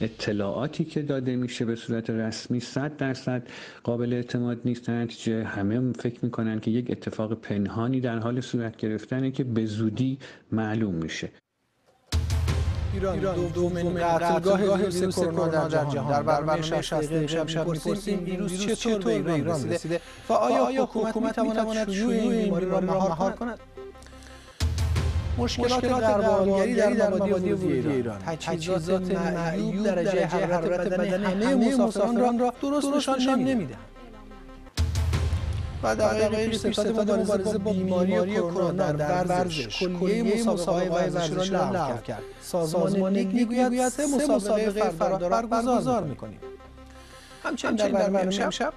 اطلاعاتی که داده میشه به صورت رسمی 100 درصد قابل اعتماد نیست در نتیجه همه فکر می‌کنن که یک اتفاق پنهانی در حال صورت گرفتنه که به زودی معلوم میشه. ایران, ایران دومین قتلگاه ویروس کرونا در جهان. در برنامه 60 دقیقه امشب می‌پرسیم ویروس چطور به ایران رسیده؟ و آیا حکومت می‌تواند شیوع این بیماری را مهار کند؟ مشکلات دربارگری در مبادی ورودی ایران. تجهیزات معیوب درجه حرارت بدن همه مسافران را درست نشان نمی‌دهند و دقایق پیش ستاد مبارزه با بیماری کرونا در ورزش کلیه مسابقه ورزشی را لغو کرد. سازمان لیگ می‌گوید سه مسابقه فردا را برگزار می‌کنیم. همچنین در برنامه امشب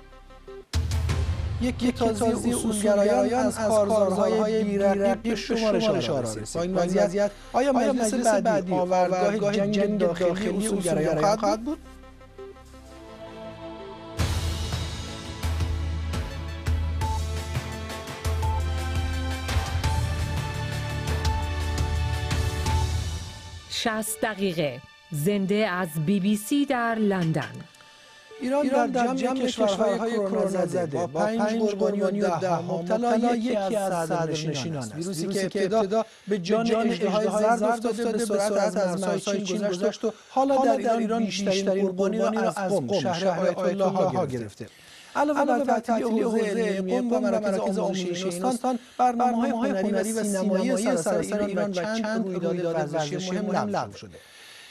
یک تازی اصولگرایان از کارزارهای بیرقیب شمارش آرا رسید. با این وضعیت آیا مجلس بعدی آوردگاه جنگ داخلی اصولگرایان خواهد بود؟ شست دقیقه. زنده از بی بی سی در لندن. ایران, ایران در جمع کشورهای کرونا زده. با پنج قربانی و ده مبتلا یکی از صدرنشینان است. ویروسی که ابتدا به جان اژدهای زرد افتاده به سرعت از مرزهای چین گذشت و حالا در ایران بیشترین قربانی را از قم شهر آیت الله ها گرفته. علاوه بر تعطیلی حوزه قم و مراکز آموزشی ایران برنامه‌های هنری و سینمایی سراسر ایران و چند رویداد ورزشی مهم لغو شده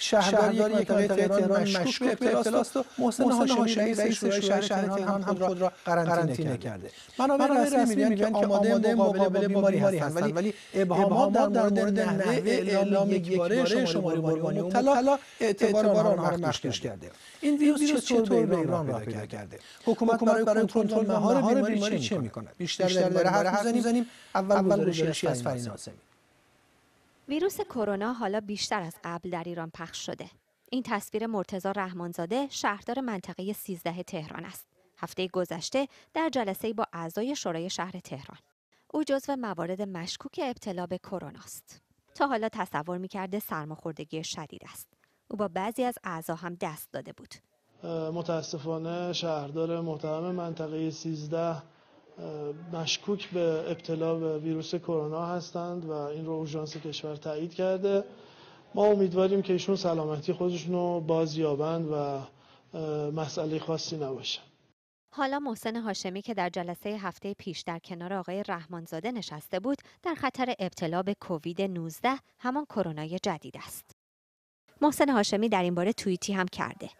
شهرداری یک منطقه تهران مشکوک به ابتلاست و محسن هاشمی رئیس شورای شهر تهران هم خود را قرنطینه کرده. منابع رسمی می‌گویند که آماده مقابله با بیماری هستند ولی ابهامات در مورد نحوه اعلام یکباره شماره قربانی مبتلا اعتبار آنها را مشکوک کرده. این ویروس چطور به ایران راه پیدا کرده؟ حکومت برای کنترل مهار بیماری چه می‌کند؟ بیشتر درباره حرف می‌زنیم؟ اول گزارشی از فرین ویروس کرونا حالا بیشتر از قبل در ایران پخش شده. این تصویر مرتزا رحمانزاده شهردار منطقه 13 تهران است. هفته گذشته در جلسه با اعضای شورای شهر تهران. او جزو موارد مشکوک ابتلا به کرونا است. تا حالا تصور می‌کرده سرماخوردگی شدید است. او با بعضی از اعضا هم دست داده بود. متاسفانه شهردار محترم منطقه 13 مشکوک به ابتلا به ویروس کرونا هستند و این رو اورژانس کشور تایید کرده ما امیدواریم که ایشون سلامتی خودشون رو بازیابند و مسئله خاصی نباشه حالا محسن هاشمی که در جلسه هفته پیش در کنار آقای رحمانزاده نشسته بود در خطر ابتلا به کووید 19 همان کرونای جدید است. محسن هاشمی در این باره توییتی هم کرده.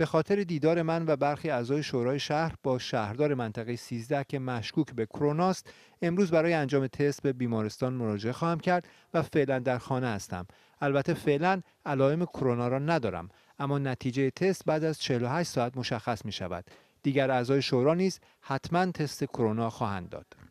به خاطر دیدار من و برخی اعضای شورای شهر با شهردار منطقه 13 که مشکوک به کروناست امروز برای انجام تست به بیمارستان مراجعه خواهم کرد و فعلا در خانه هستم. البته فعلا علائم کرونا را ندارم اما نتیجه تست بعد از 48 ساعت مشخص می شود دیگر اعضای شورا نیز حتما تست کرونا خواهند داد.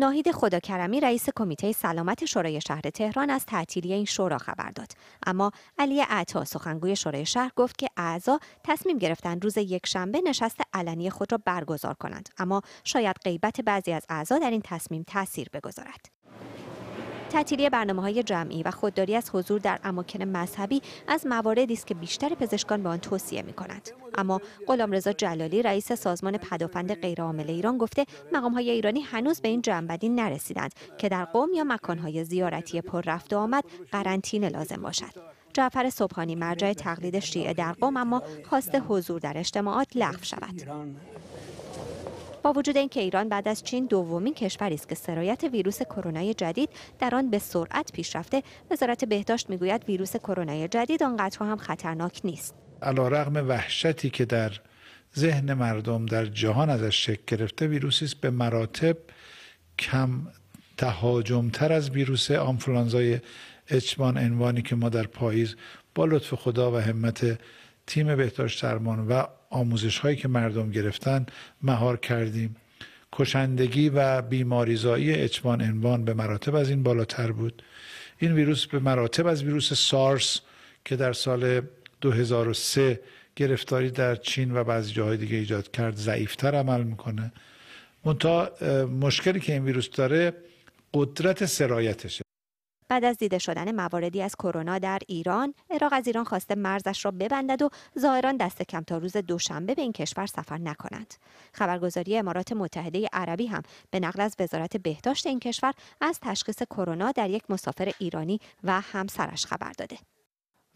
ناهید خداکرمی رئیس کمیته سلامت شورای شهر تهران از تعطیلی این شورا خبر داد. اما علی عطا سخنگوی شورای شهر گفت که اعضا تصمیم گرفتن روز یک شنبه نشست علنی خود را برگزار کنند. اما شاید غیبت بعضی از اعضا در این تصمیم تاثیر بگذارد. تعطیلی برنامه های جمعی و خودداری از حضور در اماکن مذهبی از مواردی است که بیشتر پزشکان به آن توصیه می کنند. اما غلامرضا جلالی رئیس سازمان پدافند غیرعامل ایران گفته مقام های ایرانی هنوز به این جنبدی نرسیدند که در قوم یا مکانهای زیارتی پر رفت و آمد قرنطینه لازم باشد. جعفر صبحانی مرجع تقلید شیعه در قوم اما خواست حضور در اجتماعات لغو شود. با وجود اینکه ایران بعد از چین دومین کشوری است که سرایت ویروس کرونا جدید در آن به سرعت پیشرفته وزارت بهداشت می‌گوید ویروس کرونا جدید آنقدر هم خطرناک نیست. علیرغم وحشتی که در ذهن مردم در جهان ازش شکل گرفته ویروسی است به مراتب کم تهاجمتر از ویروس آنفلانزای اچبان انوانی که ما در پاییز با لطف خدا و همت تیم بهداشت درمان و آموزش هایی که مردم گرفتن مهار کردیم. کشندگی و بیماریزایی اچبان انوان به مراتب از این بالاتر بود. این ویروس به مراتب از ویروس سارس که در سال 2003 گرفتاری در چین و بعضی جاهای دیگه ایجاد کرد ضعیفتر عمل می‌کنه. منتها مشکلی که این ویروس داره قدرت سرایتشه. بعد از دیده شدن مواردی از کرونا در ایران عراق از ایران خواسته مرزش را ببندد و زائران دست کم تا روز دوشنبه به این کشور سفر نکنند. خبرگزاری امارات متحده عربی هم به نقل از وزارت بهداشت این کشور از تشخیص کرونا در یک مسافر ایرانی و همسرش خبر داده.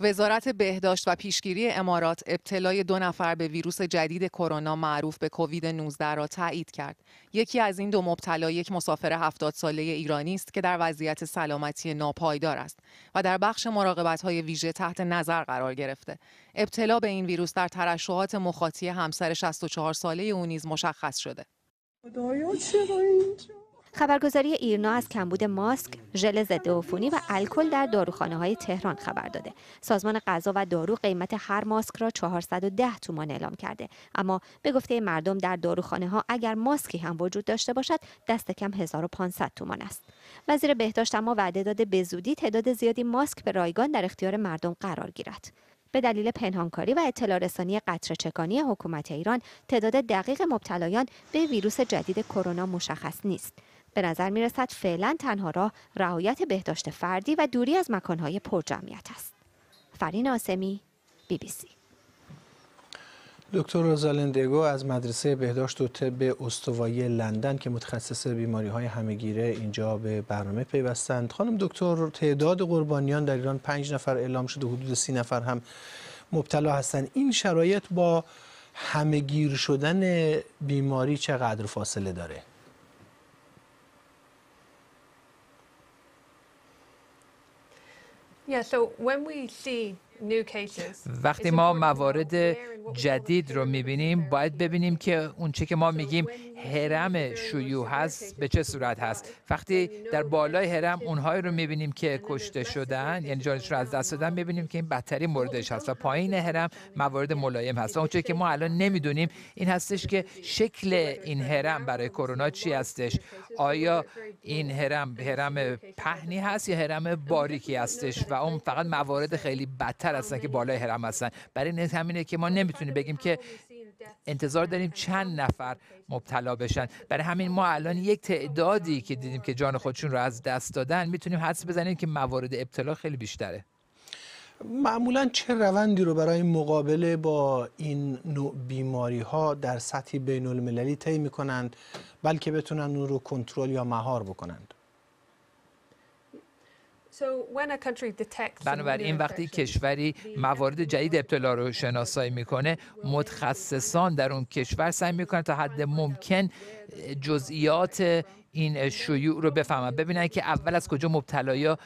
وزارت بهداشت و پیشگیری امارات ابتلای دو نفر به ویروس جدید کرونا معروف به کووید 19 را تایید کرد. یکی از این دو مبتلا یک مسافر 70 ساله ایرانی است که در وضعیت سلامتی ناپایدار است و در بخش مراقبت های ویژه تحت نظر قرار گرفته. ابتلا به این ویروس در ترشحات مخاطی همسر 64 ساله او نیز مشخص شده. خبرگزاری ایرنا از کمبود ماسک، ژل ضد عفونی و الکل در داروخانه های تهران خبر داده. سازمان غذا و دارو قیمت هر ماسک را 410 تومان اعلام کرده. اما به گفته مردم در داروخانه ها اگر ماسکی هم وجود داشته باشد دست کم 1500 تومان است. وزیر بهداشت اما وعده داده به زودی تعداد زیادی ماسک به رایگان در اختیار مردم قرار گیرد. به دلیل پنهانکاری و اطلاع رسانی قطر چکانی حکومت ایران تعداد دقیق مبتلایان به ویروس جدید کرونا مشخص نیست. به نظر می رسد فعلا تنها راه رعایت بهداشت فردی و دوری از مکانهای پرجمعیت است. فرین آسمی بی بی سی دکتر روزالندگو از مدرسه بهداشت و طب استوایی لندن که متخصص بیماری های همهگیره اینجا به برنامه پیوستند. خانم دکتر تعداد قربانیان در ایران پنج نفر اعلام شده حدود سی نفر هم مبتلا هستند. این شرایط با همهگیر شدن بیماری چقدر فاصله داره؟ Yeah, so when we see وقتی ما موارد جدید رو می‌بینیم باید ببینیم که اون چه که ما میگیم هرم شیوع هست به چه صورت هست؟ وقتی در بالای هرم اونهایی رو می‌بینیم که کشته شدن یعنی جانشون رو از دست دادن می‌بینیم که این بدترین موردش هست. و پایین هرم موارد ملایم هست. و اون که ما الان نمی‌دونیم این هستش که شکل این هرم برای کرونا چی هستش؟ آیا این هرم هرم پهنی هست یا هرم باریکی هستش؟ و اون فقط موارد خیلی بدتر هستن که بالای هرم هستن. برای این همینه که ما نمی‌تونیم بگیم که انتظار داریم چند نفر مبتلا بشن. برای همین ما الان یک تعدادی که دیدیم که جان خودشون رو از دست دادن می‌تونیم حدس بزنیم که موارد ابتلا خیلی بیشتره. معمولا چه روندی رو برای مقابله با این نوع بیماری ها در سطح بین المللی طی می‌کنند بلکه بتونن اون رو کنترل یا مهار بکنند؟ بنابراین وقتی کشوری موارد جدید ابتلا رو شناسایی می‌کنه متخصصان در اون کشور سعی می‌کنن تا حد ممکن جزئیات این شیوع رو بفهمن. ببینن که اول از کجا مبتلایا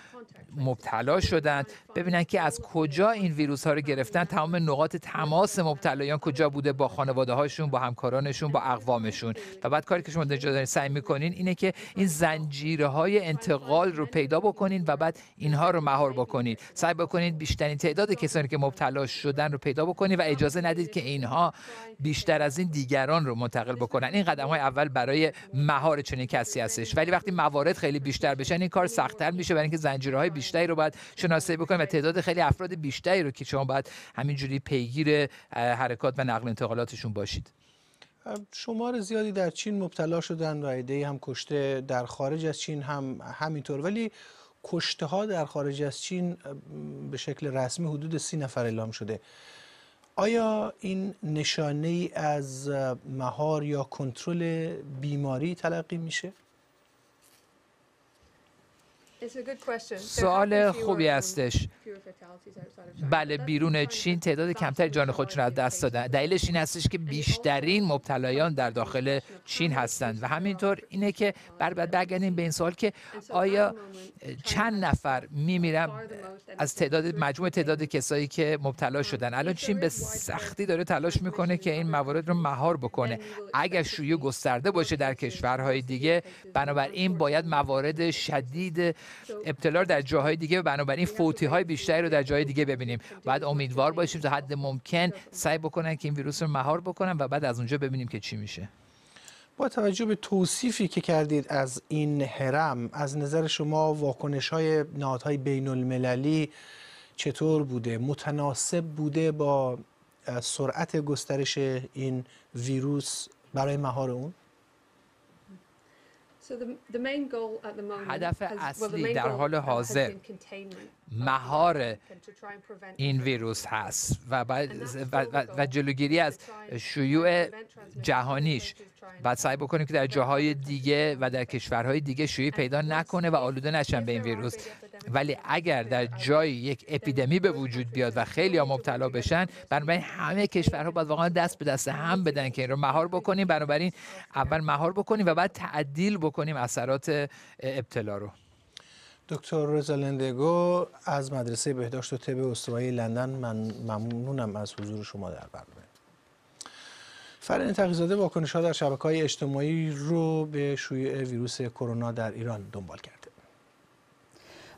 مبتلا شدند ببینن که از کجا این ویروس ها رو گرفتن. تمام نقاط تماس مبتلایان کجا بوده با خانواده هاشون با همکارانشون با اقوامشون. و بعد کاری که شما دارین سعی می‌کنین اینه که این زنجیره های انتقال رو پیدا بکنین و بعد اینها رو مهار بکنین. سعی بکنین بیشترین تعداد کسانی که مبتلا شدن رو پیدا بکنین و اجازه ندید که اینها بیشتر از این دیگران رو منتقل بکنن. این قدم های اول برای مهار چنین کسی هستش. ولی وقتی موارد خیلی بیشتر بشن این کار سختتر میشه برای اینکه زنجیره های بیشتری رو باید شناسایی بکنیم و تعداد خیلی افراد بیشتری رو که شما باید همینجوری پیگیر حرکات و نقل انتقالاتشون باشید. شمار زیادی در چین مبتلا شدن و ایده هم کشته در خارج از چین هم همینطور. ولی کشته ها در خارج از چین به شکل رسمی حدود سی نفر اعلام شده. آیا این نشانه ای از مهار یا کنترل بیماری تلقی میشه؟ سوال خوبی هستش. بله بیرون چین تعداد کمتری جان خودشون از دست دادن. دلیلش این هستش که بیشترین مبتلایان در داخل چین هستند و همینطور اینه که بر بعد برگردیم به این سوال که آیا چند نفر میمیرن از تعداد مجموع تعداد کسایی که مبتلا شدن؟ الان چین به سختی داره تلاش می‌کنه که این موارد رو مهار بکنه. اگر شیوع گسترده باشه در کشورهای دیگه بنابراین باید موارد شدید ابتلا در جاهای دیگه و بنابراین فوتی های بیشتری رو در جای دیگه ببینیم. بعد امیدوار باشیم تا حد ممکن سعی بکنن که این ویروس رو مهار بکنن و بعد از اونجا ببینیم که چی میشه. با توجه به توصیفی که کردید از این هرم از نظر شما واکنش های نهادهای بین المللی چطور بوده؟ متناسب بوده با سرعت گسترش این ویروس برای مهار اون؟ هدف اصلی در حال حاضر مهار این ویروس هست و, و, و, جلوگیری از شیوع جهانیش. بعد سعی بکنیم که در جاهای دیگه و در کشورهای دیگه شیوع پیدا نکنه و آلوده نشن به این ویروس. ولی اگر در جایی یک اپیدمی به وجود بیاد و خیلی ها مبتلا بشن بنابراین همه کشورها باید واقعا دست به دست هم بدن که این رو مهار بکنیم. بنابراین اول مهار بکنیم و بعد تعدیل بکنیم اثرات ابتلا رو. دکتر رضا لندگو از مدرسه بهداشت و طب استوایی لندن من ممنونم از حضور شما در برنامه. فرین تقیزاده واکنش ها در شبکه های اجتماعی رو به شیوع ویروس کرونا در ایران دنبال کرده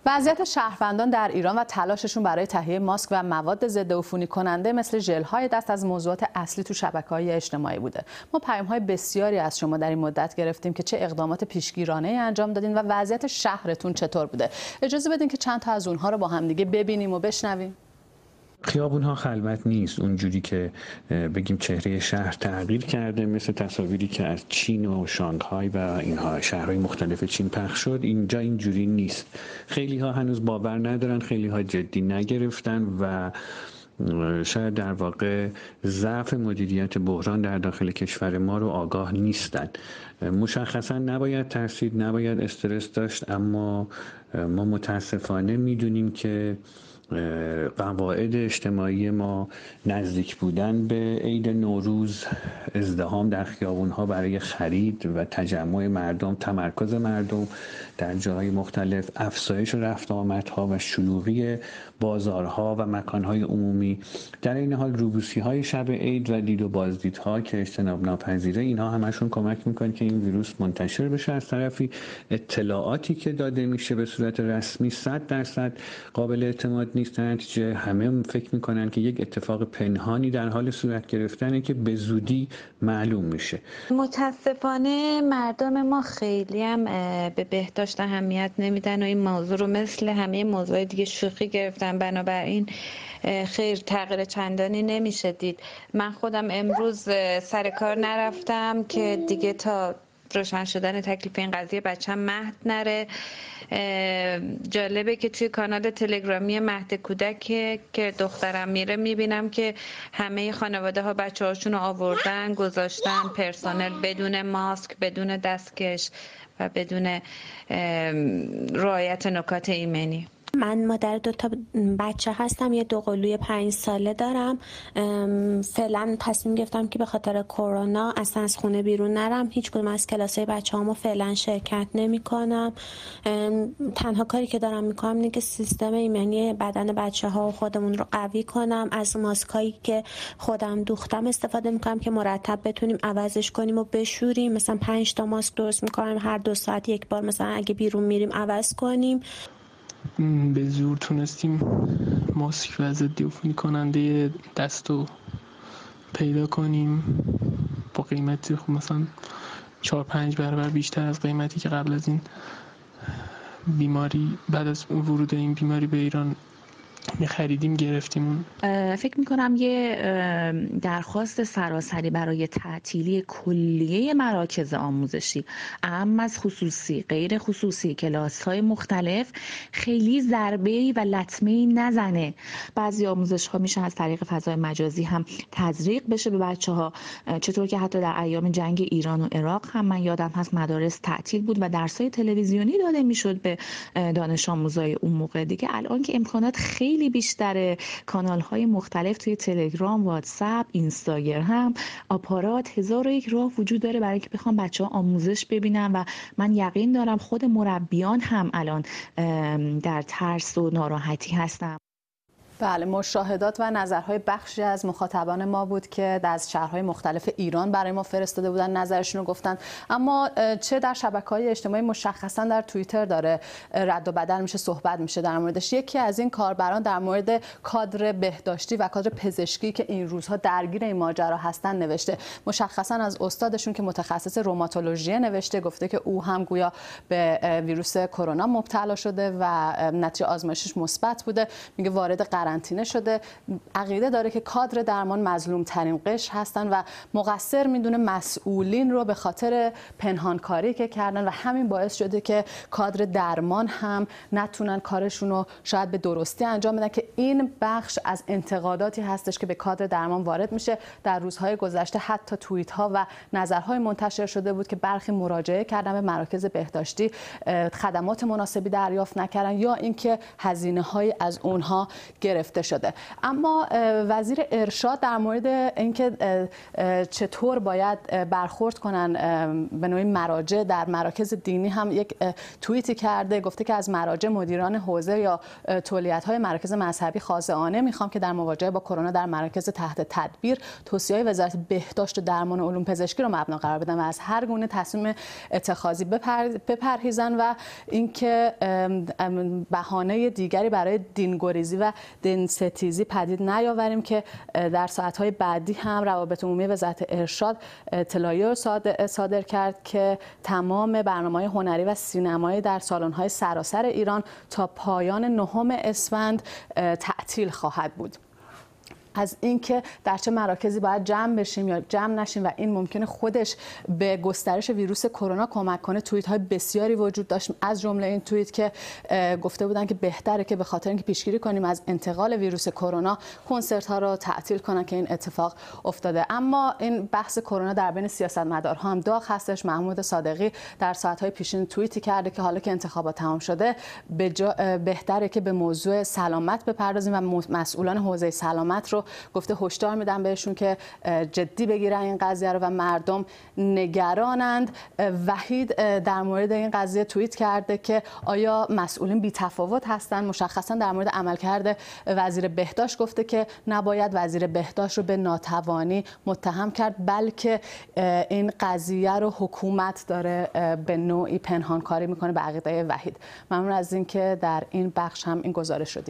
وضعیت شهروندان در ایران و تلاششون برای تهیه ماسک و مواد ضد عفونی کننده مثل ژل های دست از موضوعات اصلی تو شبکه های اجتماعی بوده. ما پیام های بسیاری از شما در این مدت گرفتیم که چه اقدامات پیشگیرانه انجام دادین و وضعیت شهرتون چطور بوده. اجازه بدین که چند تا از اونها رو با هم دیگه ببینیم و بشنویم. خیابون ها خلوت نیست. اونجوری که بگیم چهره شهر تغییر کرده مثل تصاویری که از چین و شانگهای و اینها شهرهای مختلف چین پخش شد اینجا اینجوری نیست. خیلی ها هنوز باور ندارن خیلی ها جدی نگرفتن و شاید در واقع ضعف مدیریت بحران در داخل کشور ما رو آگاه نیستند مشخصا نباید ترسید نباید استرس داشت اما ما متاسفانه می‌دونیم که قواعد اجتماعی ما نزدیک بودن به عید نوروز ازدهام در خیابون ها برای خرید و تجمع مردم تمرکز مردم در جاهای مختلف افزایش رفت آمدها و شلوغی بازارها و مکانهای عمومی. در این حال روبوسی های شب عید و دید و بازدیدها که اجتناب ناپذیره اینها همشون کمک می‌کنه که این ویروس منتشر بشه. از طرفی اطلاعاتی که داده میشه به صورت رسمی 100 درصد قابل اعتماد نیست. نتیجه همه فکر می‌کنن که یک اتفاق پنهانی در حال صورت گرفتنه که به زودی معلوم میشه. متاسفانه مردم ما خیلی هم به بهداشت اهمیت نمیدن و این موضوع رو مثل همه موضوع دیگه شوخی گرفتن. بنابراین خیر تغییر چندانی نمیشه دید. من خودم امروز سر کار نرفتم که دیگه تا روشن شدن تکلیف این قضیه بچم مهد نره. جالبه که توی کانال تلگرامی مهد کودک که دخترم میره می‌بینم که همه خانواده ها بچه هاشون آوردن گذاشتن پرسنل بدون ماسک بدون دستکش. و بدون رعایت نکات ایمنی. من مادر دو تا بچه هستم یه دوقلوی پنج ساله دارم. فعلا تصمیم گرفتم که به خاطر کرونا اصلا از خونه بیرون نرم. هیچ کدوم از کلاس های بچه هامو فعلا شرکت نمی کنم تنها کاری که دارم می‌کنم اینه که سیستم ایمنی بدن بچه ها و خودمون رو قوی کنم. از ماسکایی که خودم دوختم استفاده می‌کنم که مرتب بتونیم عوضش کنیم و بشوریم. مثلا پنج تا ماسک درست می‌کنم هر دو ساعت یک بار مثلا اگه بیرون میریم عوض کنیم. به زور تونستیم ماسک و ضد عفونی کننده دست رو پیدا کنیم. با قیمتی خب مثلا چهار پنج برابر بیشتر از قیمتی که قبل از این بیماری بعد از ورود این بیماری به ایران می خریدیم گرفتیم فکر می کنم یه درخواست سراسری برای تعطیلی کلیه مراکز آموزشی اهم از خصوصی غیر خصوصی کلاس های مختلف. خیلی ضربه و لطمه نزنه. بعضی آموزش ها میشه از طریق فضای مجازی هم تزریق بشه به بچه ها چطور که حتی در ایام جنگ ایران و عراق هم من یادم هست مدارس تعطیل بود و درس های تلویزیونی داده می‌شد به دانش آموزای اون موقع. دیگه الان که امکانات خیلی خیلی بیشتره کانال های مختلف توی تلگرام واتساپ اینستاگرام. آپارات هزار و یک راه وجود داره برای اینکه بخوام بچه ها آموزش ببینن و من یقین دارم خود مربیان هم الان در ترس و ناراحتی هستم بله مشاهدات و نظرهای بخشی از مخاطبان ما بود که از شهرهای مختلف ایران برای ما فرستاده بودن نظرشون رو گفتن. اما چه در شبکه های اجتماعی مشخصا در توییتر داره رد و بدل میشه صحبت میشه در موردش. یکی از این کاربران در مورد کادر بهداشتی و کادر پزشکی که این روزها درگیر این ماجرا هستن نوشته. مشخصا از استادشون که متخصص روماتولوژی نوشته گفته که او هم گویا به ویروس کرونا مبتلا شده و نتیجه آزمایشش مثبت بوده. میگه وارد قرنطینه شده. عقیده داره که کادر درمان مظلوم ترین قش هستن و مقصر می‌دونه مسئولین رو به خاطر پنهانکاری که کردن و همین باعث شده که کادر درمان هم نتونن کارشون رو شاید به درستی انجام بدن که این بخش از انتقاداتی هستش که به کادر درمان وارد میشه. در روزهای گذشته حتی توییت ها و نظرهای منتشر شده بود که برخی مراجعه کردن به مراکز بهداشتی خدمات مناسبی دریافت نکردن یا اینکه هزینه های از اونها گرفته شده. اما وزیر ارشاد در مورد اینکه چطور باید برخورد کنن به نوعی مراجع در مراکز دینی هم یک توییتی کرده گفته که از مراجع مدیران حوزه یا تولیت های مراکز مذهبی خاصانه می‌خوام که در مواجهه با کرونا در مراکز تحت تدبیر توصیه های وزارت بهداشت و درمان و علوم پزشکی رو مبنا قرار بدن و از هر گونه تصمیم اتخاذی بپرهیزن و اینکه بهانه دیگری برای دینگریزی و دین ستیزی پدید نیاوریم که در ساعتهای بعدی هم روابط عمومی وزارت ارشاد اطلاعیه صادر کرد که تمام برنامه هنری و سینمایی در سالن‌های سراسر ایران تا پایان نهم اسفند تعطیل خواهد بود. از اینکه در چه مراکزی باید جمع بشیم یا جمع نشیم و این ممکنه خودش به گسترش ویروس کرونا کمک کنه. توییت های بسیاری وجود داشت. از جمله این توییت که گفته بودن که بهتره که به خاطر اینکه پیشگیری کنیم از انتقال ویروس کرونا کنسرت ها رو تعطیل کنن که این اتفاق افتاده. اما این بحث کرونا در بین سیاستمدارها هم داغ هستش. محمود صادقی در ساعت های پیشین توییتی کرده که حالا که انتخابات تمام شده بهتره که به موضوع سلامت بپردازیم و مسئولان حوزه سلامت رو گفته هشدار میدم بهشون که جدی بگیرن این قضیه رو و مردم نگرانند. وحید در مورد این قضیه توییت کرده که آیا مسئولین بی تفاوت هستند مشخصا در مورد عملکرد وزیر بهداشت گفته که نباید وزیر بهداشت رو به ناتوانی متهم کرد بلکه این قضیه رو حکومت داره به نوعی پنهانکاری می‌کنه به عقیده وحید. ممنون از اینکه در این بخش هم این گزارش رو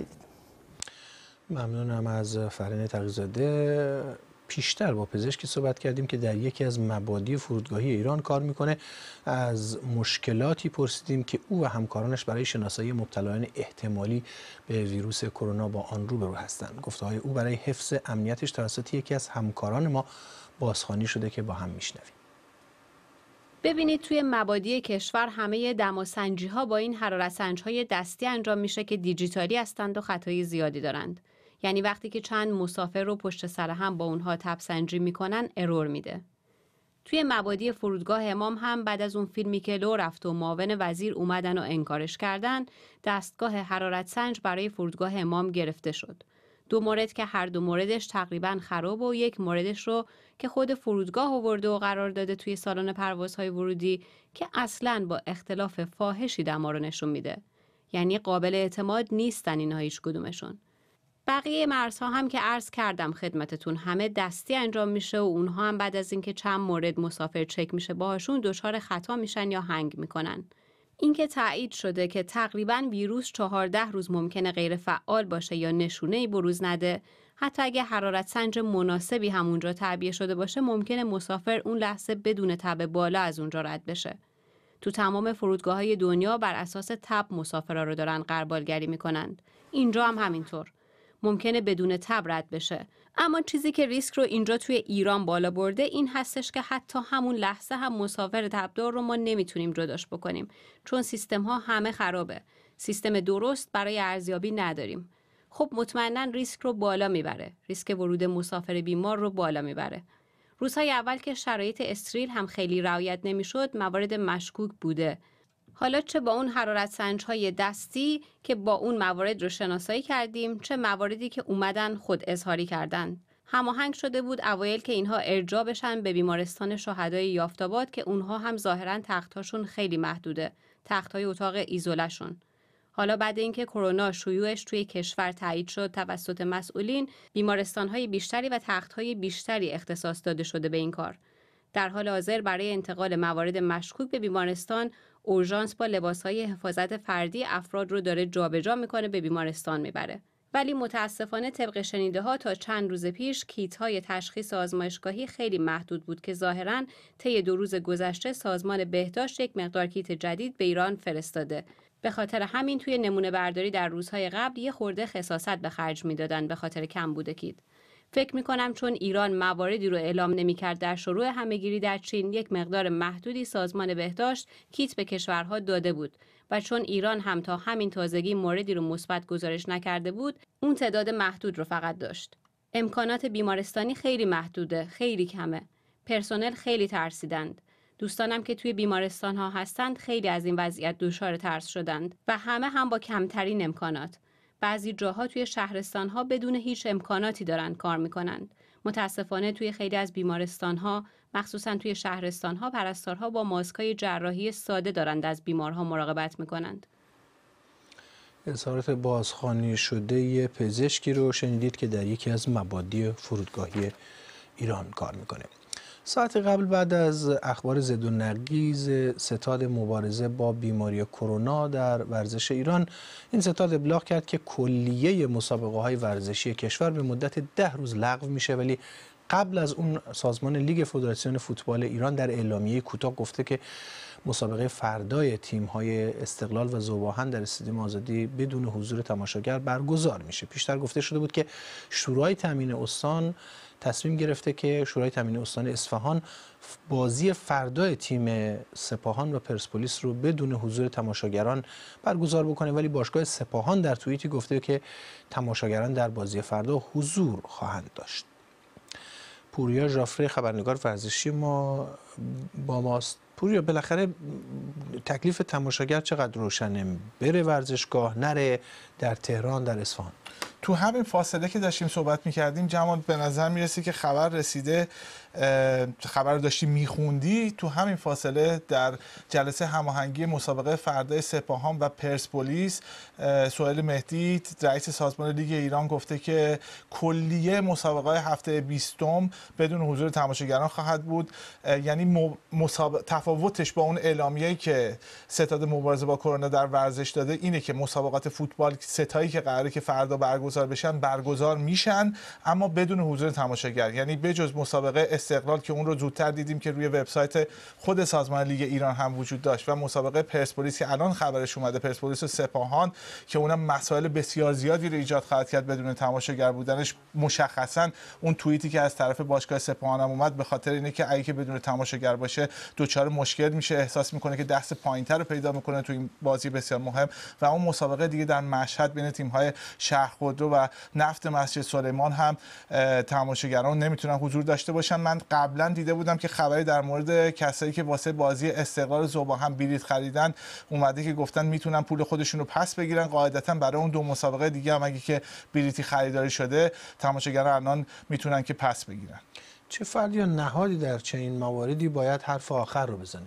ممنونم از فرین تقیزاده. پیشتر با پزشکی صحبت کردیم که در یکی از مبادی فرودگاهی ایران کار می‌کنه. از مشکلاتی پرسیدیم که او و همکارانش برای شناسایی مبتلایان احتمالی به ویروس کرونا با آن روبرو هستند. گفته های او برای حفظ امنیتش توسط یکی از همکاران ما بازخوانی شده که با هم میشنویم. ببینید توی مبادی کشور همه دماسنجی ها با این حرارت های دستی انجام میشه که دیجیتالی هستند و خطای زیادی دارند. یعنی وقتی که چند مسافر رو پشت سر هم با اونها تبسنجی می‌کنن ارور میده. توی مبادی فرودگاه امام هم بعد از اون فیلمی که لو رفت و معاون وزیر اومدن و انکارش کردن دستگاه حرارت سنج برای فرودگاه امام گرفته شد. دو مورد که هر دو موردش تقریبا خراب و یک موردش رو که خود فرودگاه آورده و قرار داده توی سالن پروازهای ورودی که اصلا با اختلاف فاحشی دما رو نشون میده. یعنی قابل اعتماد نیستن اینها هیچ کدومشون. بقیه مرزها هم که عرض کردم خدمتتون همه دستی انجام میشه و اونها هم بعد از اینکه چند مورد مسافر چک میشه باهاشون دچار خطا میشن یا هنگ می‌کنن. اینکه تایید شده که تقریبا ویروس 14 روز ممکنه غیر فعال باشه یا نشونه ای بروز نده حتی اگه حرارت سنج مناسبی همونجا تعبیه شده باشه ممکنه مسافر اون لحظه بدون تب بالا از اونجا رد بشه. تو تمام فرودگاه های دنیا بر اساس تب مسافرها رو دارن قربالگری می‌کنند اینجا هم همینطور. ممکنه بدون تب رد بشه. اما چیزی که ریسک رو اینجا توی ایران بالا برده این هستش که حتی همون لحظه هم مسافر تبدار رو ما نمی‌تونیم جداش بکنیم چون سیستم ها همه خرابه. سیستم درست برای ارزیابی نداریم. خب مطمئنا ریسک رو بالا می‌بره. ریسک ورود مسافر بیمار رو بالا می‌بره. روزهای اول که شرایط استریل هم خیلی رعایت نمی‌شد موارد مشکوک بوده. حالا چه با اون حرارت سنج های دستی که با اون موارد رو شناسایی کردیم چه مواردی که اومدن خود اظهاری کردن هماهنگ شده بود اوایل که اینها ارجا بشن به بیمارستان شهدای یافتاباد که اونها هم ظاهرا تختاشون خیلی محدوده تختهای اتاق ایزولشون حالا بعد اینکه کرونا شیوعش توی کشور تایید شد توسط مسئولین بیمارستانهای بیشتری و تختهای بیشتری اختصاص داده شده به این کار. در حال حاضر برای انتقال موارد مشکوک به بیمارستان اورژانس با لباسهای حفاظت فردی افراد رو داره جابجا می‌کنه به بیمارستان می‌بره ولی متاسفانه طبق شنیده ها تا چند روز پیش کیت های تشخیص آزمایشگاهی خیلی محدود بود که ظاهرا طی دو روز گذشته سازمان بهداشت یک مقدار کیت جدید به ایران فرستاده به خاطر همین توی نمونه برداری در روزهای قبل یه خورده خصاصت به خرج می‌دادن به خاطر کم بوده کید. فکر می کنم چون ایران مواردی رو اعلام نمی‌کرد در شروع همهگیری در چین یک مقدار محدودی سازمان بهداشت کیت به کشورها داده بود و چون ایران هم تا همین تازگی موردی رو مثبت گزارش نکرده بود اون تعداد محدود رو فقط داشت. امکانات بیمارستانی خیلی محدوده خیلی کمه. پرسنل خیلی ترسیدند. دوستانم که توی بیمارستان ها هستند خیلی از این وضعیت دچار ترس شدند و همه هم با کمترین امکانات. بعضی جاها توی شهرستان ها بدون هیچ امکاناتی دارند کار می‌کنند متاسفانه توی خیلی از بیمارستان ها مخصوصا توی شهرستان ها پرستارها با ماسکای جراحی ساده دارند از بیمارها مراقبت می‌کنند. اظهارات بازخوانی شده پزشکی رو شنیدید که در یکی از مبادی فرودگاهی ایران کار می‌کنه. ساعت قبل بعد از اخبار زد و نقیز ستاد مبارزه با بیماری کرونا در ورزش ایران. این ستاد ابلاغ کرد که کلیه مسابقه های ورزشی کشور به مدت ده روز لغو میشه ولی قبل از اون سازمان لیگ فدراسیون فوتبال ایران در اعلامیه کوتاه گفته که مسابقه فردای تیم های استقلال و زوباهن در استادیوم آزادی بدون حضور تماشاگر برگزار میشه. پیشتر گفته شده بود که شورای تامین استان تصمیم گرفته که شورای تامین استان اصفهان بازی فردای تیم سپاهان و پرسپولیس رو بدون حضور تماشاگران برگزار بکنه. ولی باشگاه سپاهان در توییتی گفته که تماشاگران در بازی فردا حضور خواهند داشت. پوریا ژافری خبرنگار ورزشی ما با ماست. پوریا بالاخره تکلیف تماشاگر چقدر روشنه؟ بره ورزشگاه نره؟ در تهران در اصفهان. تو همین فاصله که داشتیم صحبت می‌کردیم جمال به نظر می‌رسه که خبر رسیده خبر داشتی میخوندی؟ تو همین فاصله در جلسه هماهنگی مسابقه فردای سپاهان و پرسپولیس سوال مهدی رئیس سازمان لیگ ایران گفته که کلیه مسابقه هفته بیستم بدون حضور تماشاگران خواهد بود. یعنی تفاوتش با اون اعلامیه‌ای که ستاد مبارزه با کرونا در ورزش داده اینه که مسابقات فوتبال ستایی که قراره که فردا برگزار بشن برگزار میشن اما بدون حضور تماشاگر. یعنی بجز مسابقه استقلال که اون رو زودتر دیدیم که روی وبسایت خود سازمان لیگ ایران هم وجود داشت و مسابقه پرسپولیس که الان خبرش اومده پرسپولیس و سپاهان که اونم مسائل بسیار زیادی رو ایجاد خواهد کرد بدون تماشاگر بودنش مشخصا اون توییتی که از طرف باشگاه سپاهان هم اومد به خاطر اینه که اگه بدون تماشاگر باشه دوچار مشکل میشه احساس می‌کنه که دست پایینتر رو پیدا می‌کنه تو این بازی بسیار مهم و اون مسابقه دیگه در مشهد بین تیم های شهر خودرو و نفت مسجد سلیمان هم تماشاگران نمی‌تونن حضور داشته باشن. من قبلا دیده بودم که خبری در مورد کسایی که واسه بازی استقلال زوبا هم بلیط خریدن اومده که گفتن می‌تونن پول خودشون رو پس بگیرن. قاعدتا برای اون دو مسابقه دیگه هم اگه که بلیطی خریداری شده تماشاگران الان می‌تونن که پس بگیرن. چه فردی یا نهادی در چنین مواردی باید حرف آخر رو بزنه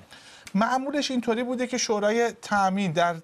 معمولش اینطوری بوده که شورای تامین در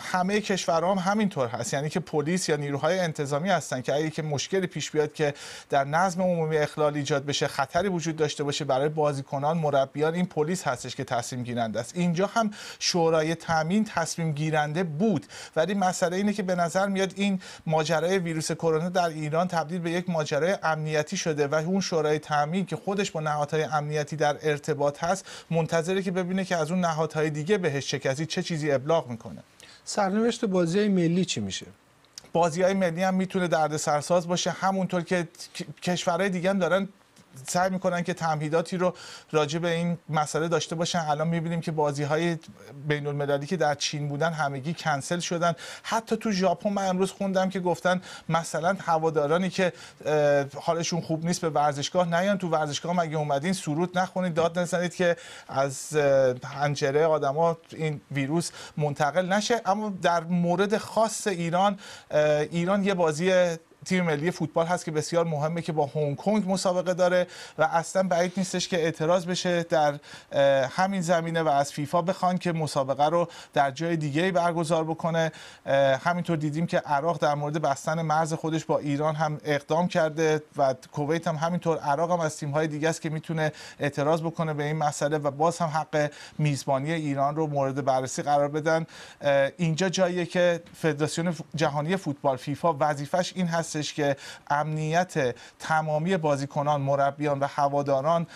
همه کشورها هم همینطور هست. یعنی که پلیس یا نیروهای انتظامی هستن که اگه که مشکلی پیش بیاد که در نظم عمومی اخلال ایجاد بشه خطری وجود داشته باشه برای بازیکنان مربیان این پلیس هستش که تصمیم گیرنده است. اینجا هم شورای تامین تصمیم گیرنده بود. ولی مسئله اینه که به نظر میاد این ماجرای ویروس کرونا در ایران تبدیل به یک ماجرای امنیتی شده و اون شورای تامین که خودش با نهادهای امنیتی در ارتباط هست منتظره که ببینه که اون نهادهای دیگه بهش چه کسی چه چیزی ابلاغ می‌کنه؟ سرنوشت بازی ملی چی میشه؟ بازی های ملی هم می‌تونه درد سرساز باشه همونطور که کشورهای دیگه هم دارن سعی می‌کنن که تمهیداتی رو راجع به این مسئله داشته باشن. الان می‌بینیم که بازی های بین المللی که در چین بودن همگی کنسل شدن. حتی تو ژاپن من امروز خوندم که گفتن مثلا هوادارانی که حالشون خوب نیست به ورزشگاه نیان. تو ورزشگاه مگه اومدین سرود نخونید. داد نزنید که از پنجره آدما این ویروس منتقل نشه. اما در مورد خاص ایران ایران یه بازی تیم ملی فوتبال هست که بسیار مهمه که با هنگ کنگ مسابقه داره و اصلا بعید نیستش که اعتراض بشه در همین زمینه و از فیفا بخوان که مسابقه رو در جای دیگه برگزار بکنه. همینطور دیدیم که عراق در مورد بستن مرز خودش با ایران هم اقدام کرده و کویت هم همینطور عراق هم از تیم های دیگه است که می‌تونه اعتراض بکنه به این مسئله و باز هم حق میزبانی ایران رو مورد بررسی قرار بدن. اینجا جاییه که فدراسیون جهانی فوتبال فیفا وظیفش این هست هستش که امنیت تمامی بازیکنان مربیان و هواداران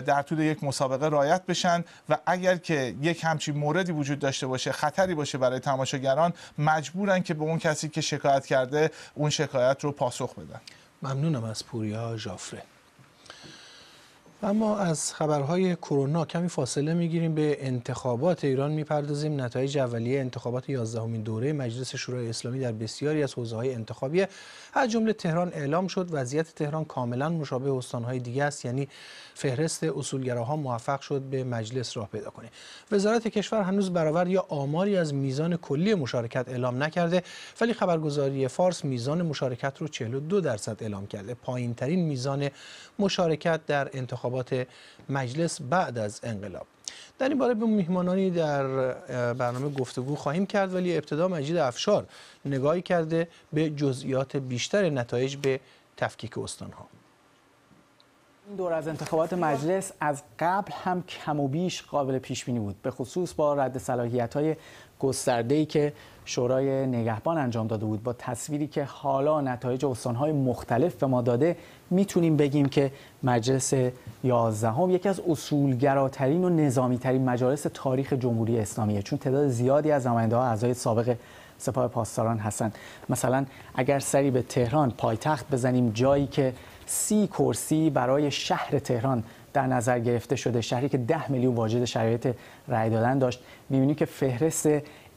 در طول یک مسابقه رایت بشن و اگر که یک همچین موردی وجود داشته باشه خطری باشه برای تماشاگران مجبورن که به اون کسی که شکایت کرده اون شکایت رو پاسخ بدن. ممنونم از پوریا ژافره اما از خبرهای کرونا کمی فاصله می‌گیریم به انتخابات ایران می‌پردازیم. نتایج اولیه انتخابات 11 دوره مجلس شورای اسلامی در بسیاری از حوزه‌های انتخابی. از جمله تهران اعلام شد. وضعیت تهران کاملا مشابه استانهای دیگه است یعنی فهرست اصولگراها موفق شد به مجلس راه پیدا کنه. وزارت کشور هنوز برابر یا آماری از میزان کلی مشارکت اعلام نکرده ولی خبرگزاری فارس میزان مشارکت رو 42 درصد اعلام کرده. پایین ترین میزان مشارکت در انتخابات مجلس بعد از انقلاب. در این باره به میهمانانی در برنامه گفتگو خواهیم کرد ولی ابتدا مجید افشار نگاهی کرده به جزئیات بیشتر نتایج به تفکیک استانها. این دور از انتخابات مجلس از قبل هم کم و بیش قابل پیش بینی بود به خصوص با رد صلاحیت های گسترده ای که شورای نگهبان انجام داده بود با تصویری که حالا نتایج استانهای مختلف به ما داده می‌تونیم بگیم که مجلس 11 هم یکی از اصولگراترین و نظامی ترین مجالس تاریخ جمهوری اسلامیه چون تعداد زیادی از نماینده ها اعضای سابق سپاه پاسداران هستند. مثلا اگر سری به تهران پایتخت بزنیم جایی که سی کرسی برای شهر تهران در نظر گرفته شده. شهری که ده میلیون واجد شرایط رأی دادن داشت. می‌بینیم که فهرست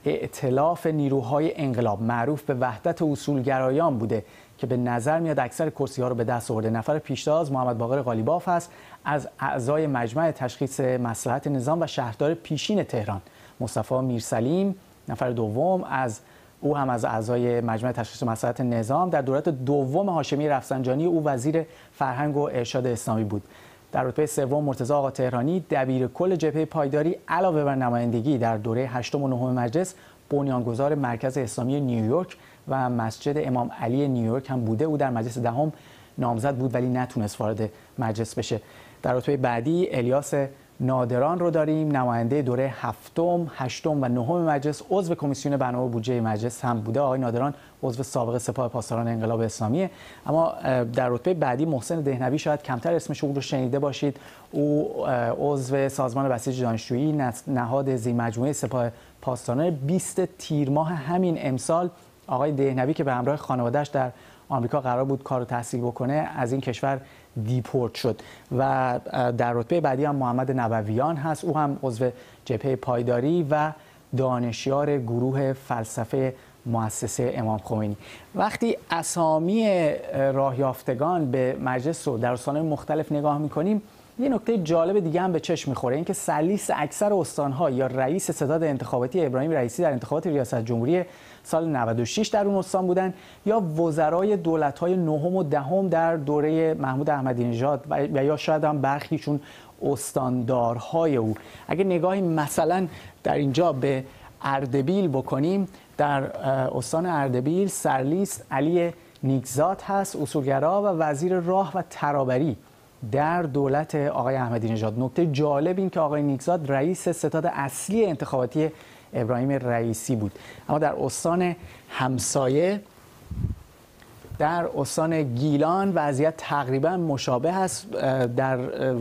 ائتلاف نیروهای انقلاب معروف به وحدت اصولگرایان بوده که به نظر میاد اکثر کرسی ها رو به دست آورده. نفر پیشتاز محمد باقر قالیباف هست از اعضای مجمع تشخیص مصلحت نظام و شهردار پیشین تهران مصطفی میرسلیم. نفر دوم از او هم از اعضای مجمع تشخیص مصلحت نظام در دولت دوم هاشمی رفسنجانی او وزیر فرهنگ و ارشاد اسلامی بود. در رتبه سوم مرتضی آقا تهرانی دبیر کل جبهه پایداری علاوه بر نمایندگی در دوره هشتم و نهم مجلس بنیانگذار مرکز اسلامی نیویورک و مسجد امام علی نیویورک هم بوده. او در مجلس دهم نامزد بود ولی نتونست وارد مجلس بشه. در رتبه بعدی الیاس نادران رو داریم. نماینده دوره هفتم، هشتم و نهم مجلس عضو کمیسیون برنامه بودجه مجلس هم بوده. آقای نادران عضو سابق سپاه پاسداران انقلاب اسلامی اما در رتبه بعدی محسن دهنوی شاید کمتر اسمش او رو شنیده باشید. او عضو سازمان بسیج دانشجویی نهاد زی مجموعه سپاه پاسداران 20 تیر ماه همین امسال. آقای دهنوی که به همراه خانوادهش در آمریکا قرار بود کار تحصیل بکنه از این کشور دیپورت شد. و در رتبه بعدی هم محمد نبویان هست. او هم عضو جبهه پایداری و دانشیار گروه فلسفه مؤسسه امام خمینی. وقتی اسامی راهیافتگان به مجلس رو در استانهای مختلف نگاه می‌کنیم یه نکته جالب دیگه هم به چشم می‌خوره اینکه سلیس اکثر استانها یا رئیس ستاد انتخاباتی ابراهیم رئیسی در انتخابات ریاست جمهوری سال 96 در اون استان بودن یا وزرای دولت‌های نهم و دهم در دوره محمود احمدی نژاد و یا شاید هم برخیشون استاندارهای او. اگه نگاهی مثلا در اینجا به اردبیل بکنیم در استان اردبیل سرلیست علی نیکزاد هست اصولگرا و وزیر راه و ترابری. در دولت آقای احمدی نژاد. نکته جالب این که آقای نیکزاد رئیس ستاد اصلی انتخاباتی ابراهیم رئیسی بود. اما در استان همسایه در استان گیلان وضعیت تقریبا مشابه است. در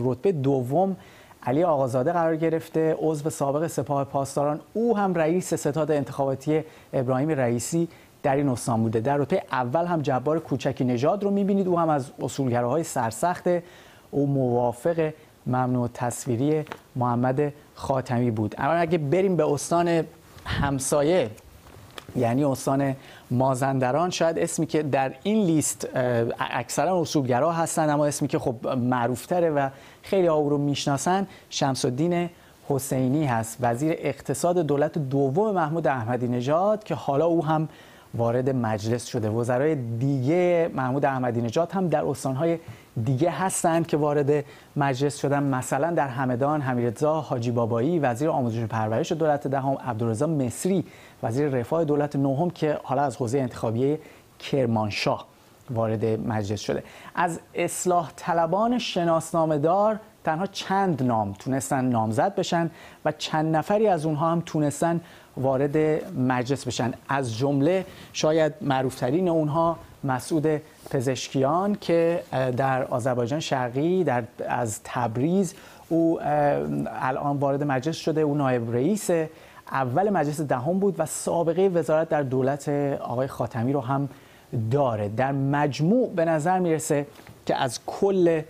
رتبه دوم علی آقازاده قرار گرفته. عضو سابق سپاه پاسداران او هم رئیس ستاد انتخاباتی ابراهیم رئیسی در این استان بوده. در رتبه اول هم جبار کوچکی نژاد رو می‌بینید. او هم از اصولگراهای سرسخت او موافق ممنوع تصویری محمد خاتمی بود. اما اگه بریم به استان همسایه یعنی استان مازندران شاید اسمی که در این لیست اکثرا اصولگرا هستن اما اسمی که خب معروفتره و خیلی او رو می‌شناسن شمس الدین حسینی هست. وزیر اقتصاد دولت دوم محمود احمدی نژاد که حالا او هم وارد مجلس شده. وزرای دیگه محمود احمدی نژاد هم در استانهای دیگه هستند که وارد مجلس شدن. مثلا در همدان حمیدرضا حاجی بابایی وزیر آموزش و پرورش دولت دهم عبدالرضا مصری وزیر رفاه دولت نهم که حالا از حوزه انتخابی کرمانشاه وارد مجلس شده. از اصلاح طلبان شناسنامه دار تنها چند نام تونستن نامزد بشن و چند نفری از اونها هم تونستن وارد مجلس بشن. از جمله شاید معروفترین اونها مسعود پزشکیان که در آذربایجان شرقی در از تبریز او الان وارد مجلس شده او نایب رئیس اول مجلس دهم بود و سابقه وزارت در دولت آقای خاتمی رو هم داره. در مجموع به نظر می‌رسه که از کل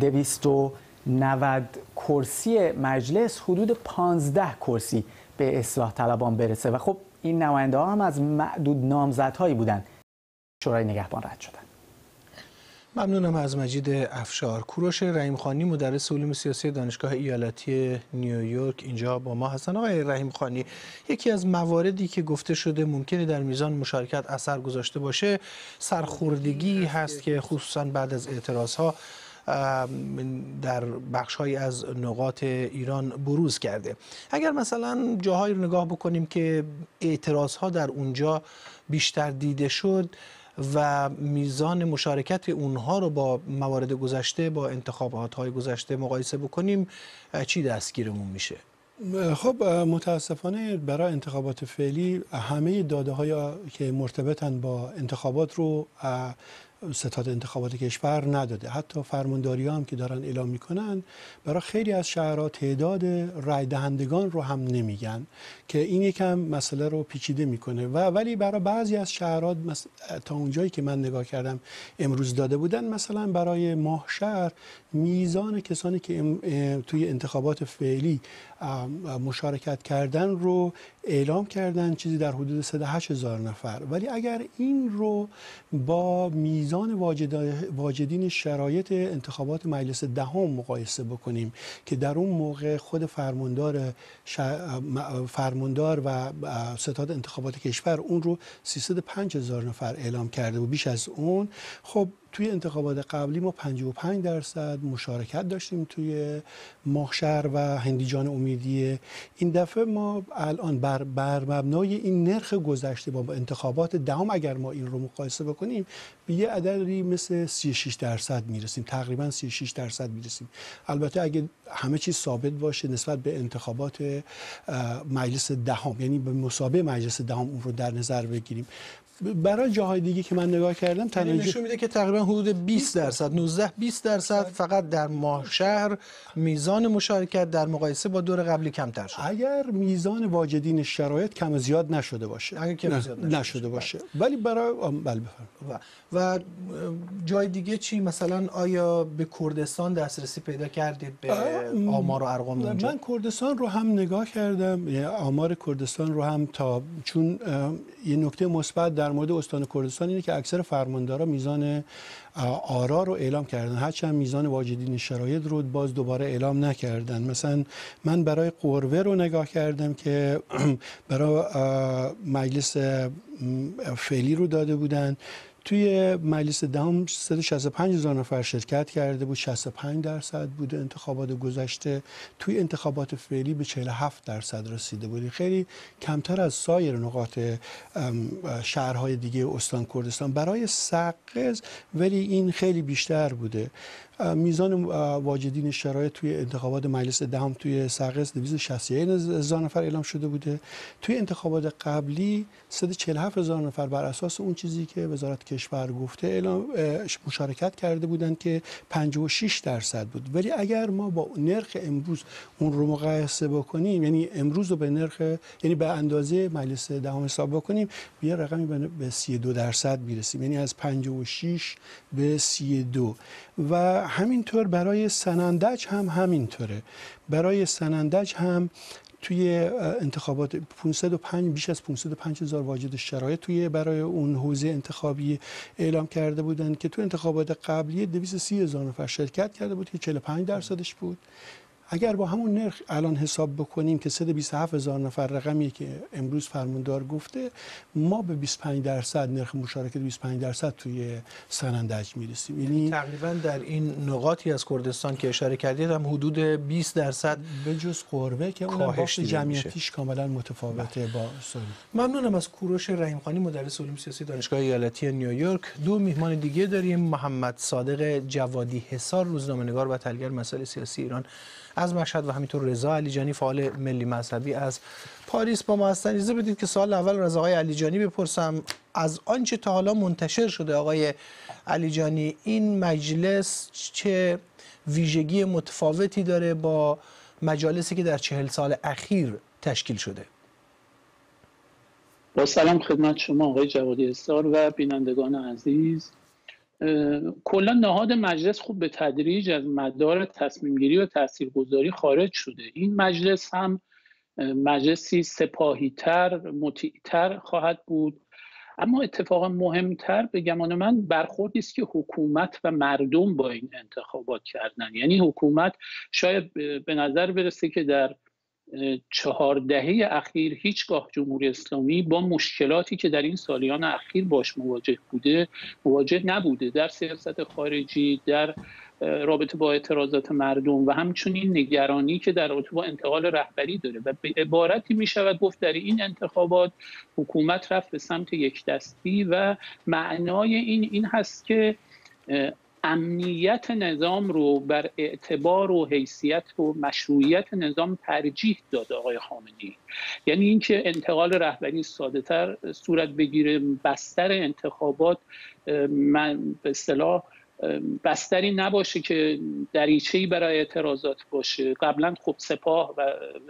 290 کرسی مجلس حدود 15 کرسی به اصلاح طلبان برسه. و خب این نماینده ها هم از معدود نامزدهایی بودن. شورای نگهبان رد شدن. ممنونم از مجید افشار. کوروش رحیم خانی مدرس علوم سیاسی دانشگاه ایالتی نیویورک اینجا با ما هستن. آقای رحیم خانی یکی از مواردی که گفته شده ممکنه در میزان مشارکت اثر گذاشته باشه سرخوردگی هست که خصوصا بعد از اعتراض ها در بخش های از نقاط ایران بروز کرده. اگر مثلا جاهایی رو نگاه بکنیم که اعتراض ها در اونجا بیشتر دیده شد و میزان مشارکت اونها رو با موارد گذشته با انتخابات های گذشته مقایسه بکنیم چی دستگیرمون میشه؟ خب متاسفانه برای انتخابات فعلی همه داده های که مرتبطن با انتخابات رو ستاد انتخابات کشور نداده. حتی فرمانداری هم که دارن اعلام می‌کنن برای خیلی از شهرها تعداد رای دهندگان رو هم نمیگن که این یکم مسئله رو پیچیده می‌کنه. و ولی برای بعضی از شهرها تا اونجایی که من نگاه کردم امروز داده بودن مثلا برای ماهشهر میزان کسانی که توی انتخابات فعلی مشارکت کردن رو اعلام کردن چیزی در حدود 38 هزار نفر. ولی اگر این رو با میزان واجدین شرایط انتخابات مجلس دهم مقایسه بکنیم که در اون موقع خود فرماندار فرماندار و ستاد انتخابات کشور اون رو 305 هزار نفر اعلام کرده و بیش از اون. خب توی انتخابات قبلی ما 55 درصد مشارکت داشتیم توی ماهشهر و هندیجان امیدی. این دفعه ما الان بر, بر مبنای این نرخ گذشته با انتخابات دهم اگر ما این رو مقایسه بکنیم به یه عددی مثل 36 درصد می‌رسیم. تقریبا 36 درصد می‌رسیم. البته اگه همه چیز ثابت باشه نسبت به انتخابات مجلس دهم یعنی به مسابقه مجلس دهم اون رو در نظر بگیریم. برای جاهای دیگه که من نگاه کردم تنها نشون میده که تقریبا حدود 20 درصد 19 20 درصد فقط در ماه شهر میزان مشارکت در مقایسه با دور قبلی کمتر شد. اگر میزان واجدین شرایط کم زیاد نشده باشه. اگر کم زیاد نشده, نشده باشه. ولی برای بله و, و جای دیگه چی؟ مثلا آیا به کردستان دسترسی پیدا کردید؟ به آمار و ارقام اونجا؟ من کردستان رو هم نگاه کردم. یعنی آمار کردستان رو هم تا چون یه نکته مثبت در مورد استان کردستان اینه که اکثر فرماندارا میزان آرا رو اعلام کردن. هرچند میزان واجدین شرایط رو باز دوباره اعلام نکردن. مثلا من برای قروه رو نگاه کردم که برای مجلس فعلی رو داده بودن. توی مجلس دهم 165 هزار نفر شرکت کرده بود 65 درصد بوده انتخابات گذشته توی انتخابات فعلی به 47 درصد رسیده بود. خیلی کمتر از سایر نقاط شهرهای دیگه استان کردستان. برای سقز ولی این خیلی بیشتر بوده. میزان واجدین شرایط توی انتخابات مجلس دهم توی سقز 261 هزار نفر اعلام شده بوده. توی انتخابات قبلی 147 هزار نفر بر اساس اون چیزی که وزارت کشور گفته اعلام مشارکت کرده بودند که 56 درصد بود. ولی اگر ما با نرخ امروز اون رو مقایسه بکنیم یعنی امروز رو به نرخ یعنی به اندازه مجلس دهم حساب بکنیم بیا رقمی به 32 درصد می‌رسیم. یعنی از 56 به 32 و همینطور برای سنندج هم همینطوره. برای سنندج هم توی انتخابات 505 بیش از 505 هزار واجد شرایط توی برای اون حوزه انتخابی اعلام کرده بودند که تو انتخابات قبلی 230 هزار نفر شرکت کرده بود که 45 درصدش بود. اگر با همون نرخ الان حساب بکنیم که 127 هزار نفر رقمی که امروز فرماندار گفته ما به 25 درصد نرخ مشارکت 25 درصد توی سنندج می‌رسیم. یعنی تقریبا در این نقاطی از کردستان که اشاره کردید هم حدود 20 درصد به جز قربه که اون بخش جمعیتیش کاملا متفاوته با سوری ممنونم از کوروش رحیمخانی مدرس علوم سیاسی دانشگاه ایالتی نیویورک. دو میهمان دیگه داریم محمد صادق جوادی حصار روزنامه‌نگار و تحلیلگر مسائل سیاسی ایران. از مشهد و همینطور رضا علیجانی فعال ملی مذهبی از پاریس با ما هستن. اجازه بدید که سال اول از آقای علیجانی بپرسم. از آنچه تا حالا منتشر شده آقای علیجانی این مجلس چه ویژگی متفاوتی داره با مجالسی که در چهل سال اخیر تشکیل شده؟ با سلام خدمت شما آقای جوادی استار و بینندگان عزیز. کلا نهاد مجلس خوب به تدریج از مدار تصمیم گیری و تاثیرگذاری خارج شده. این مجلس هم مجلسی سپاهیتر مطیعتر خواهد بود. اما اتفاقا مهمتر به گمان من برخوردی است که حکومت و مردم با این انتخابات کردن. یعنی حکومت شاید به نظر برسه که در چهار دهه اخیر هیچگاه جمهوری اسلامی با مشکلاتی که در این سالیان اخیر باش مواجه بوده مواجه نبوده. در سیاست خارجی در رابطه با اعتراضات مردم و همچنین نگرانی که در رابطه با انتقال رهبری داره. و به عبارتی می شود گفت در این انتخابات حکومت رفت به سمت یک دستی و معنای این این هست که امنیت نظام رو بر اعتبار و حیثیت و مشروعیت نظام ترجیح داد آقای خامنه‌ای. یعنی اینکه انتقال رهبری ساده صورت بگیره بستر انتخابات من به اصطلاح بستری نباشه که دریچه‌ای برای اعتراضات باشه. قبلا خب سپاه و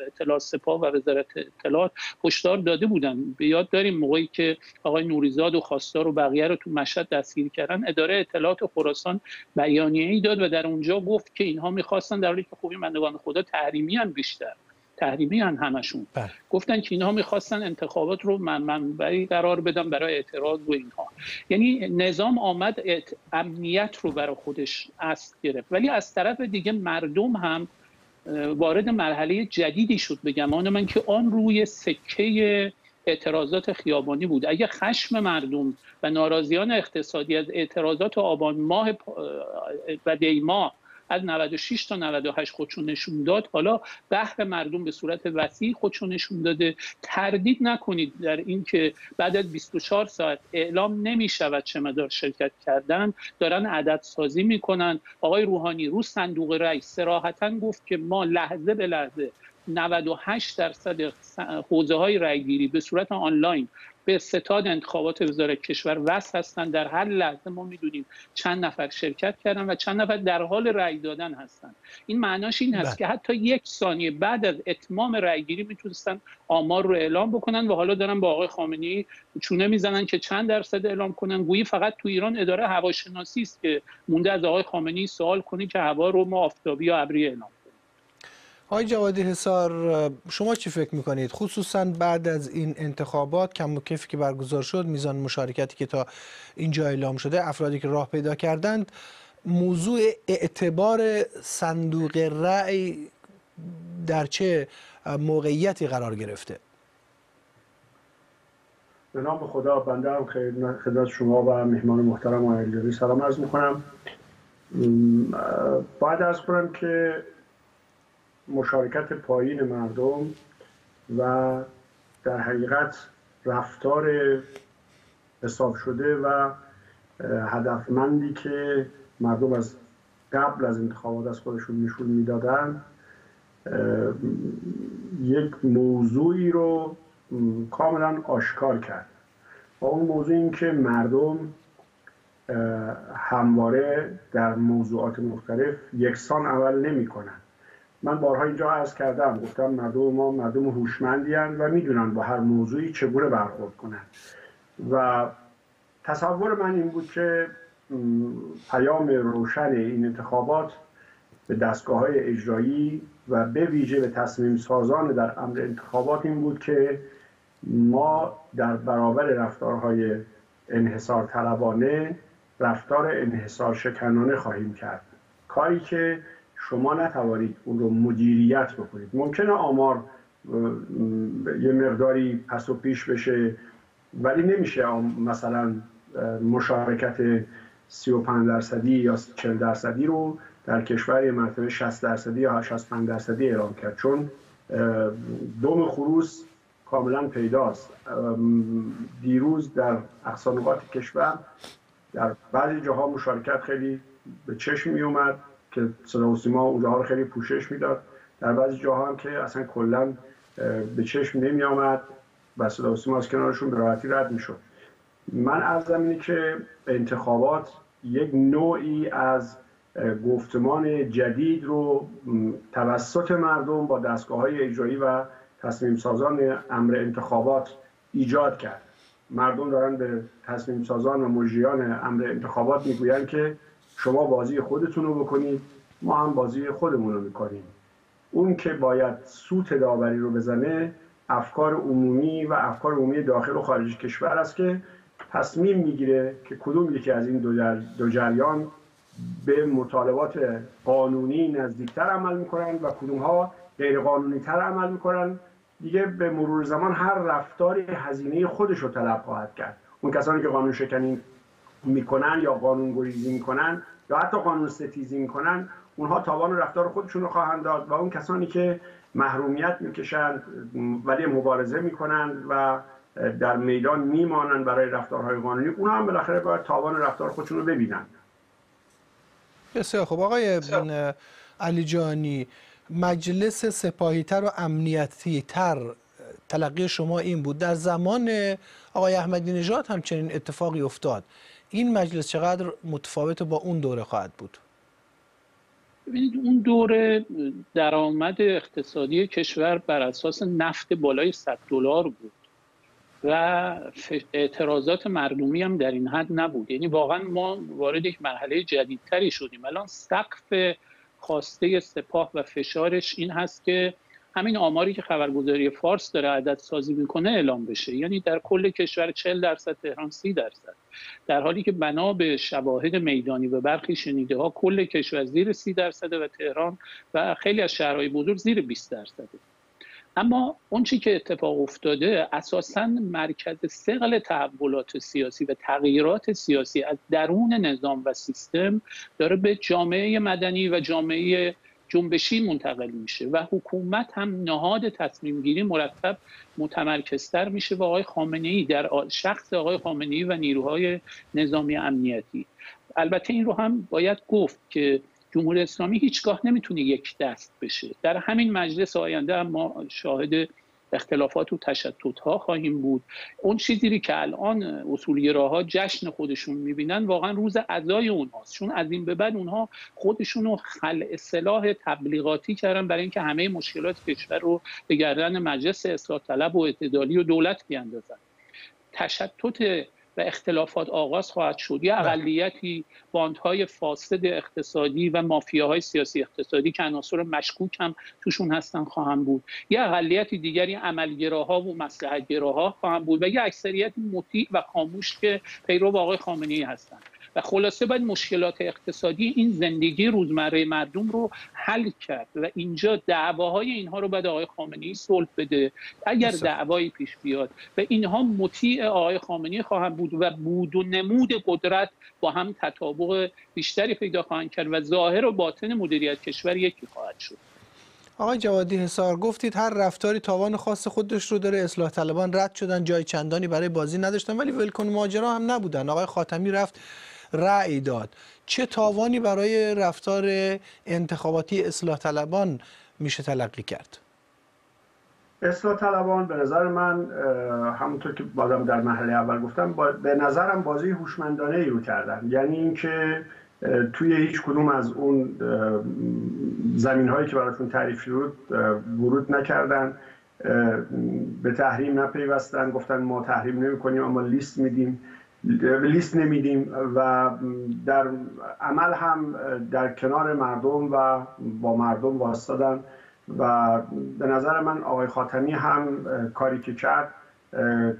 اطلاعات سپاه و وزارت اطلاعات هشدار داده بودن. به یاد داریم موقعی که آقای نوریزاد و خواستار و بقیه رو تو مشهد دستگیر کردن اداره اطلاعات خراسان بیانیه ای داد و در اونجا گفت که اینها می‌خواستن در حالی که خوبی مندگان خدا تحریمی هم بیشتر. تحریمی هن همشون. بله. گفتن که اینها می‌خواستن انتخابات رو من منبعی قرار بدن برای اعتراض و اینها. یعنی نظام آمد امنیت رو برای خودش است گرفت. ولی از طرف دیگه مردم هم وارد مرحله جدیدی شد به گمان من که آن روی سکه اعتراضات خیابانی بود. اگه خشم مردم و ناراضیان اقتصادی از اعتراضات آبان ماه و دی ماه از 96 تا 98 خودشون نشون داد. حالا بحر مردم به صورت وسیع خودشون نشون داده. تردید نکنید در اینکه بعد از 24 ساعت اعلام نمی شود چه مدار شرکت کردن. دارن عدد سازی می‌کنن آقای روحانی رو صندوق رأی صراحتا گفت که ما لحظه به لحظه 98 درصد حوزه های رأیگیری به صورت آنلاین به ستاد انتخابات وزارت کشور وصل هستن. در هر لحظه ما می‌دونیم چند نفر شرکت کردن و چند نفر در حال رأی دادن هستن. این معناش این هست بله. که حتی یک ثانیه بعد از اتمام رأیگیری می‌تونستن آمار رو اعلام بکنن و حالا دارن با آقای خامنه‌ای چونه می‌زنن که چند درصد اعلام کنن. گویی فقط تو ایران اداره هواشناسی است که مونده از آقای خامنه‌ای سوال کنی که هوا رو ما آفتابی یا ابری اعلام آقای جوادی حسار شما چی فکر می‌کنید؟ خصوصا بعد از این انتخابات کم و کیفی که برگزار شد میزان مشارکتی که تا اینجا اعلام شده افرادی که راه پیدا کردند موضوع اعتبار صندوق رأی در چه موقعیتی قرار گرفته؟ به نام خدا بنده هم خدمت شما و مهمان محترم آقای سلام عرض می‌کنم. باید از کنم که مشارکت پایین مردم و در حقیقت رفتار حساب شده و هدفمندی که مردم از قبل از انتخابات از خودشون نشون می‌دادن یک موضوعی رو کاملا آشکار کرد و اون موضوع این که مردم همواره در موضوعات مختلف یکسان عمل نمی کنن. من بارها اینجا عرض کردم گفتم مردم ما مردم هوشمندی و می‌دونن با هر موضوعی چگونه برخورد کنن. و تصور من این بود که پیام روشن این انتخابات به دستگاه های اجرایی و به ویژه به تصمیم سازان در امر انتخابات این بود که ما در برابر رفتارهای انحصار طلبانه رفتار انحصار شکنانه خواهیم کرد. کاری که شما نتوانید اون رو مدیریت بکنید. ممکنه آمار یه مقداری پس و پیش بشه ولی نمیشه مثلا مشارکت 35 درصدی یا 40 درصدی رو در کشور یه مرتبه 60 درصدی یا 65 درصدی اعلام کرد. چون دوم خروس کاملا پیداست. دیروز در اقصانقات کشور در بعضی جاها مشارکت خیلی به چشم می اومد که صدا و سیما اونجاها رو خیلی پوشش می‌داد. در بعضی جاها هم که اصلا کلا به چشم نمی آمد و صدا از کنارشون به راحتی رد می شد من از زمینی که انتخابات یک نوعی از گفتمان جدید رو توسط مردم با دستگاه های اجرایی و تصمیم سازان امر انتخابات ایجاد کرد. مردم دارن به تصمیم سازان و مجریان امر انتخابات می‌گویند که شما بازی خودتون رو بکنید ما هم بازی خودمون رو می‌کنیم. اون که باید سوت داوری رو بزنه افکار عمومی و افکار عمومی داخل و خارج کشور است که تصمیم می‌گیره که کدوم یکی از این دو جریان به مطالبات قانونی نزدیکتر عمل می‌کنن و کدوم ها غیر قانونی تر عمل می‌کنن. دیگه به مرور زمان هر رفتاری هزینه خودش رو طلب خواهد کرد. اون کسانی که قانون شکنی می‌کنن یا قانون گریزی می‌کنن یا حتی قانون ستیزی می‌کنن اونها تاوان رفتار خودشون رو خواهند داد و اون کسانی که محرومیت می‌کشند ولی مبارزه می‌کنند و در میدان میمانند برای رفتارهای قانونی اونها هم بالاخره باید تاوان رفتار خودشون رو ببینند. بسیار خب آقای علی جانی مجلس سپاهی تر و امنیتی تر تلقی شما این بود. در زمان آقای احمدی نژاد هم چنین اتفاقی افتاد. این مجلس چقدر متفاوت با اون دوره خواهد بود؟ ببینید اون دوره درآمد اقتصادی کشور بر اساس نفت بالای 100 دلار بود و اعتراضات مردمی هم در این حد نبود. یعنی واقعا ما وارد یک مرحله جدیدتری شدیم. الان سقف خواسته سپاه و فشارش این هست که همین آماری که خبرگزاری فارس داره عدد سازی می‌کنه اعلام بشه. یعنی در کل کشور 40 درصد تهران 30 درصد. در حالی که بنا به شواهد میدانی و برخی شنیده ها کل کشور زیر 30 درصد و تهران و خیلی از شهرهای بزرگ زیر 20 درصده. اما اون چی که اتفاق افتاده اساسا مرکز سقل تحولات سیاسی و تغییرات سیاسی از درون نظام و سیستم داره به جامعه مدنی و جامعه جنبشی منتقل میشه و حکومت هم نهاد تصمیم گیری مرتب متمرکزتر میشه و آقای خامنه ای در شخص آقای خامنه ای و نیروهای نظامی امنیتی. البته این رو هم باید گفت که جمهوری اسلامی هیچگاه نمی‌تونه یک دست بشه. در همین مجلس آینده هم ما شاهد اختلافات و تشتت ها خواهیم بود. اون چیزی که الان اصولگراها جشن خودشون می‌بینن واقعا روز عزای اونهاست. چون از این به بعد اونها خودشون رو خل اصلاح تبلیغاتی کردن برای اینکه همه مشکلات کشور رو به گردن مجلس اصلاح طلب و اعتدالی و دولت بیاندازن. تشتت و اختلافات آغاز خواهد شد. یه بله. اقلیتی باندهای فاسد اقتصادی و مافیاهای سیاسی اقتصادی که عناصر مشکوک هم توشون هستن خواهم بود. یه اقلیتی دیگری عملگراها و مسلحتگراها خواهم بود و یه اکثریت مطیع و خاموش که پیرو آقای خامنه ای هستند و خلاصه باید مشکلات اقتصادی این زندگی روزمره مردم رو حل کرد و اینجا دعواهای اینها رو باید آقای خامنه‌ای صلح بده. اگر دعوایی پیش بیاد و اینها مطیع آقای خامنه‌ای خواهند بود و بود و نمود قدرت با هم تطابق بیشتری پیدا خواهند کرد و ظاهر و باطن مدیریت کشور یکی خواهد شد. آقای جوادی حسار گفتید هر رفتاری تاوان خاص خودش رو داره اصلاح طلبان رد شدن جای چندانی برای بازی نداشتن ولی ولکن ماجرا هم نبودن. آقای خاتمی رفت رأی داد. چه تاوانی برای رفتار انتخاباتی اصلاح طلبان میشه تلقی کرد؟ اصلاح طلبان به نظر من همونطور که بازم در محله اول گفتم به نظرم بازی هوشمندانه ای رو کردن. یعنی اینکه توی هیچ کدوم از اون زمین هایی که براتون تعریف شد ورود نکردن به تحریم نپیوستن گفتن ما تحریم نمی کنیم اما لیست میدیم. لیست نمیدیم و در عمل هم در کنار مردم و با مردم واسطادن و به نظر من آقای خاتمی هم کاری که کرد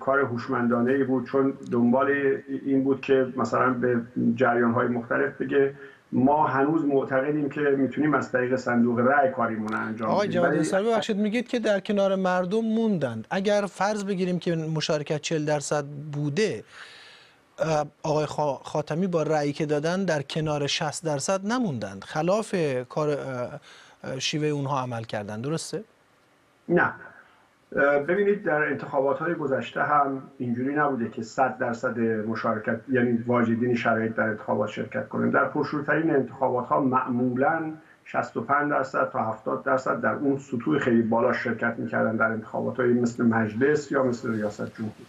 کار هوشمندانه ای بود چون دنبال این بود که مثلا به جریان های مختلف بگه. ما هنوز معتقدیم که می‌تونیم از طریق صندوق رأی کاریمون انجام بدیم. آقای جواد انصاری ببخشید میگید که در کنار مردم موندند اگر فرض بگیریم که مشارکت 40 درصد بوده آقای خاتمی با رأیی که دادن در کنار 60 درصد نموندند. خلاف کار شیوه اونها عمل کردن. درسته؟ نه. ببینید در انتخابات های گذشته هم اینجوری نبوده که 100 درصد مشارکت یعنی واجدین شرایط در انتخابات شرکت کنند. در پرشورترین انتخابات ها معمولا 65 درصد تا 70 درصد در اون سطوح خیلی بالا شرکت می‌کردن در انتخابات های مثل مجلس یا مثل ریاست جمهوری